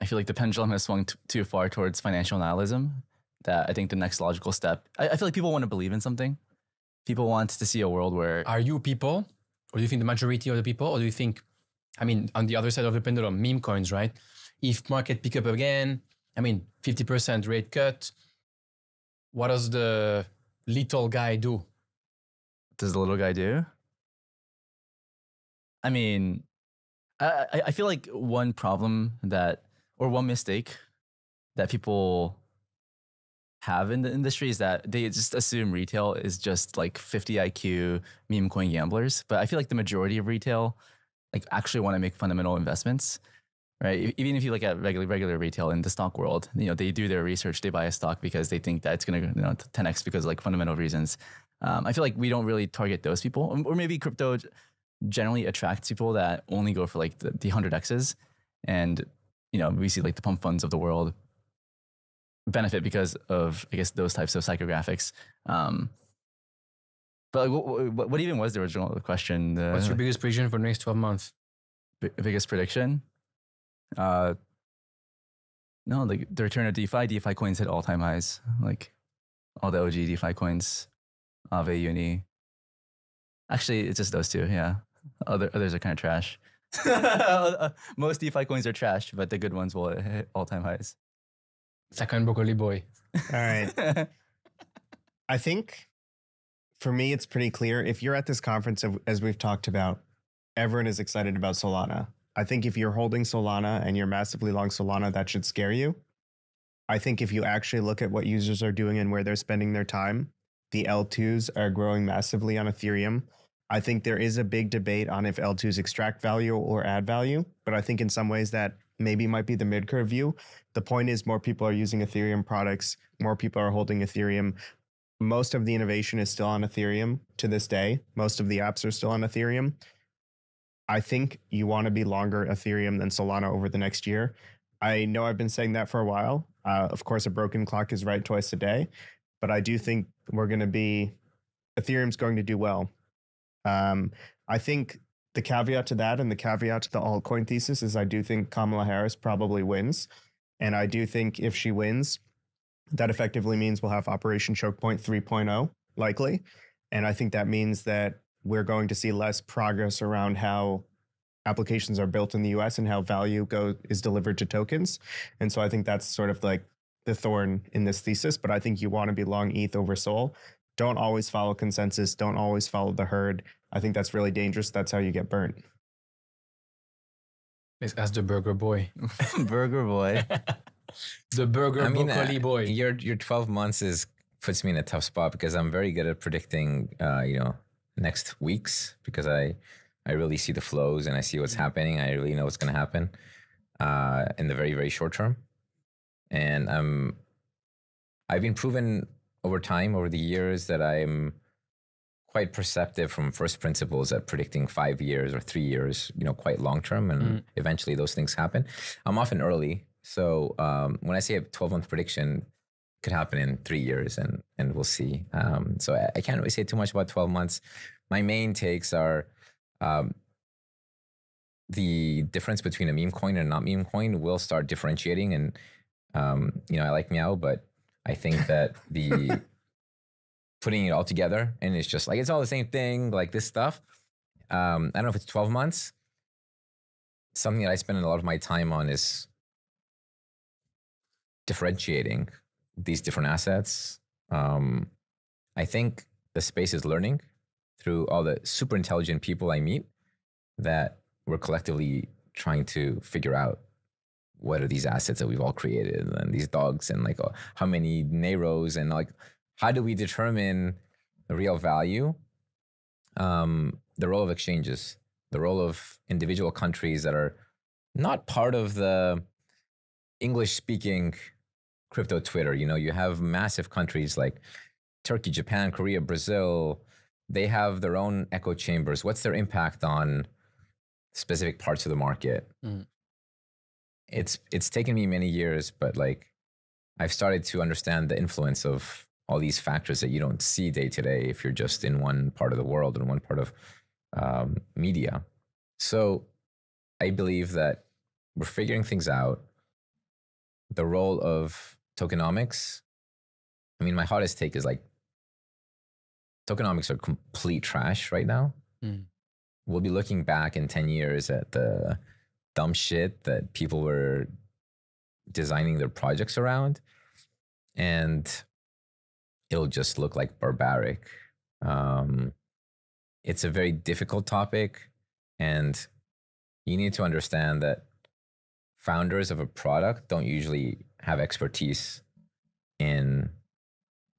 I feel like the pendulum has swung t- too far towards financial nihilism, that I think the next logical step. I, I feel like people want to believe in something. People want to see a world where Are you people, or do you think the majority of the people, or do you think, I mean, on the other side of the pendulum, meme coins, right? If market pick up again, I mean, 50% rate cut, what does the little guy do? does the little guy do? I mean, I, I- I feel like one problem that, or one mistake that people have in the industry is that they just assume retail is just like 50 IQ meme coin gamblers. But I feel like the majority of retail like actually want to make fundamental investments. Right. Even if you look at regular regular retail in the stock world, you know, they do their research, they buy a stock because they think that it's gonna you know 10x because like fundamental reasons. Um, I feel like we don't really target those people, or- maybe crypto generally attracts people that only go for like the, the hundred X's, and you know we see like the pump funds of the world benefit because of I guess those types of psychographics. Um, but like, what, what, what even was the original question? The What's your biggest prediction for the next 12 months? bi- biggest prediction? Uh, no, like the return of DeFi. DeFi coins hit all time highs. Like all the OG DeFi coins, Aave, Uni. Actually, it's just those two. Yeah, other others are kind of trash. [LAUGHS] Most DeFi coins are trash, but the good ones will hit all time highs. Second broccoli boy. All right. [LAUGHS] I think for me, it's pretty clear. If you're at this conference, as we've talked about, everyone is excited about Solana. I think if you're holding Solana and you're massively long Solana, that should scare you. I think if you actually look at what users are doing and where they're spending their time, the L2s are growing massively on Ethereum. I think there is a big debate on if L2s extract value or add value, but I think in some ways that maybe might be the mid curve view. The point is, more people are using Ethereum products, more people are holding Ethereum. Most of the innovation is still on Ethereum to this day. Most of the apps are still on Ethereum. I think you want to be longer Ethereum than Solana over the next year. I know I've been saying that for a while. Uh, of course, a broken clock is right twice a day, but I do think we're going to be, Ethereum's going to do well. Um, I think the caveat to that and the caveat to the altcoin thesis is I do think Kamala Harris probably wins. And I do think if she wins, that effectively means we'll have Operation Choke Point 3.0, likely. And I think that means that we're going to see less progress around how applications are built in the US and how value go is delivered to tokens. And so I think that's sort of like the thorn in this thesis. But I think you want to be long ETH over Sol. Don't always follow consensus. Don't always follow the herd. I think that's really dangerous. That's how you get burnt. Let's ask the burger boy. [LAUGHS] Burger boy. [LAUGHS] The burger I mean, broccoli uh, boy. Your your 12 months is puts me in a tough spot because I'm very good at predicting, uh, you know, next weeks because I I really see the flows and I see what's happening. I really know what's going to happen uh, in the very very short term, and I'm I've been proven over time over the years that I'm quite perceptive from first principles at predicting five years or three years, you know, quite long term, and eventually those things happen. I'm often early, so um, when I say a 12 month prediction, could happen in three years, and and we'll see. Um, so I, I can't really say too much about 12 months. My main takes are. Um, the difference between a meme coin and a not meme coin will start differentiating, and um, you know I like Meow, but I think that the [LAUGHS] putting it all together and it's just like it's all the same thing, like this stuff. Um, I don't know if it's 12 months. Something that I spend a lot of my time on is differentiating these different assets. Um, I think the space is learning through all the super intelligent people I meet that we're collectively trying to figure out what are these assets that we've all created and these dogs and like uh, how many Neiros and like how do we determine the real value? Um, the role of exchanges, the role of individual countries that are not part of the English speaking crypto Twitter. You know, you have massive countries like Turkey, Japan, Korea, Brazil. They have their own echo chambers. What's their impact on specific parts of the market? Mm. It's it's taken me many years, but like I've started to understand the influence of all these factors that you don't see day to day if you're just in one part of the world and one part of um, media. So I believe that we're figuring things out. The role of tokenomics I mean, my hottest take is like tokenomics are complete trash right now. Mm. We'll be looking back in 10 years at the dumb shit that people were designing their projects around, and it'll just look like barbaric. Um, it's a very difficult topic, and you need to understand that founders of a product don't usually have expertise in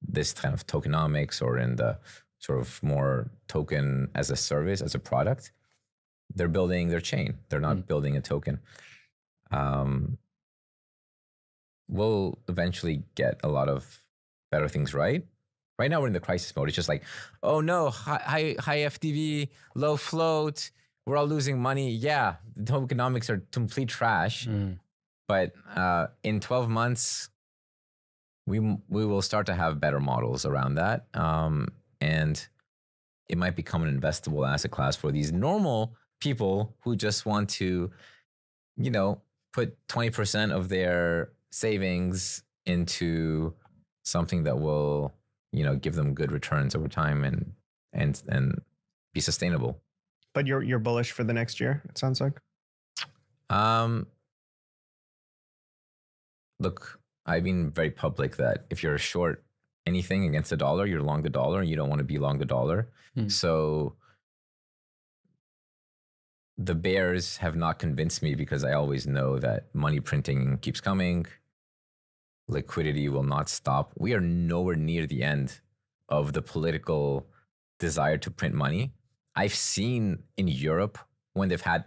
this kind of tokenomics or in the sort of more token as a service as a product they're building their chain. They're not Mm. building a token. Um, we'll eventually get a lot of better things right. Right now we're in the crisis mode. It's just like oh no high high, high FDV low float we're all losing money. Yeah the tokenomics are complete trash. Mm. But uh, in 12 months we we will start to have better models around that um, and it might become an investable asset class for these normal people who just want to you know put 20% of their savings into something that will you know give them good returns over time and and and be sustainable But you're you're bullish for the next year. It sounds like. Um, look, I've been very public that if you're short anything against the dollar, you're long the dollar, and you don't want to be long the dollar. Hmm. So the bears have not convinced me because I always know that money printing keeps coming. Liquidity will not stop. We are nowhere near the end of the political desire to print money. I've seen in Europe when they've had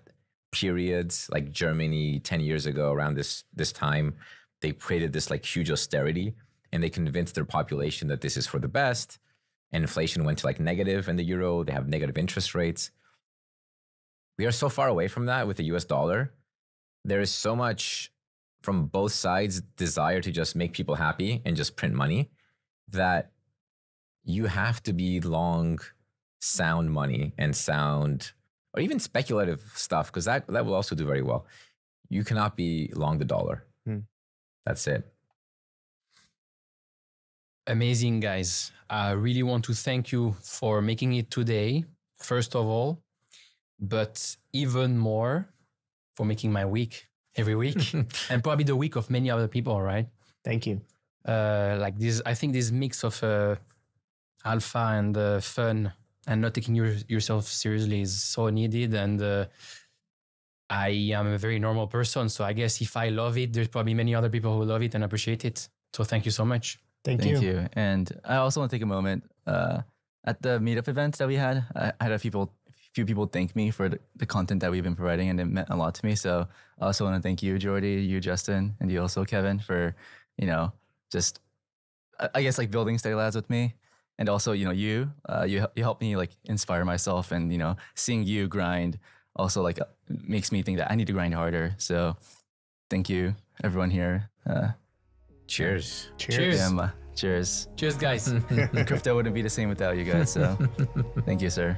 periods like Germany 10 years ago around this this time they created this like huge austerity and they convinced their population that this is for the best and inflation went to like negative in the euro they have negative interest rates we are so far away from that with the US dollar there is so much from both sides desire to just make people happy and just print money that you have to be long sound money and sound or even speculative stuff because that that will also do very well. You cannot be long the dollar. That's it. Amazing, guys. I really want to thank you for making it today, first of all, but even more for making my week every week [LAUGHS] and probably the week of many other people, right? Thank you. uh, like this i think this mix of uh, alpha and uh, fun and not taking your, yourself seriously is so needed and uh, i am a very normal person so i guess if i love it there's probably many other people who love it and appreciate it so thank you so much Thank, Thank you. you. And I also want to take a moment uh, at the meetup events that we had. I I had a people, few people thank me for the, the content that we've been providing, and it meant a lot to me. So I also want to thank you, Jordi, you, Justin, and you also, Kevin, for you know just I I guess like building Steady Lads with me, and also you know you uh, you hel- you helped me like inspire myself, and you know seeing you grind also like uh, makes me think that I need to grind harder. So thank you, everyone here. Uh, Cheers. Cheers. yeah, ma- cheers. cheers guys [LAUGHS] Crypto wouldn't be the same without you guys. So [LAUGHS] thank you, sir.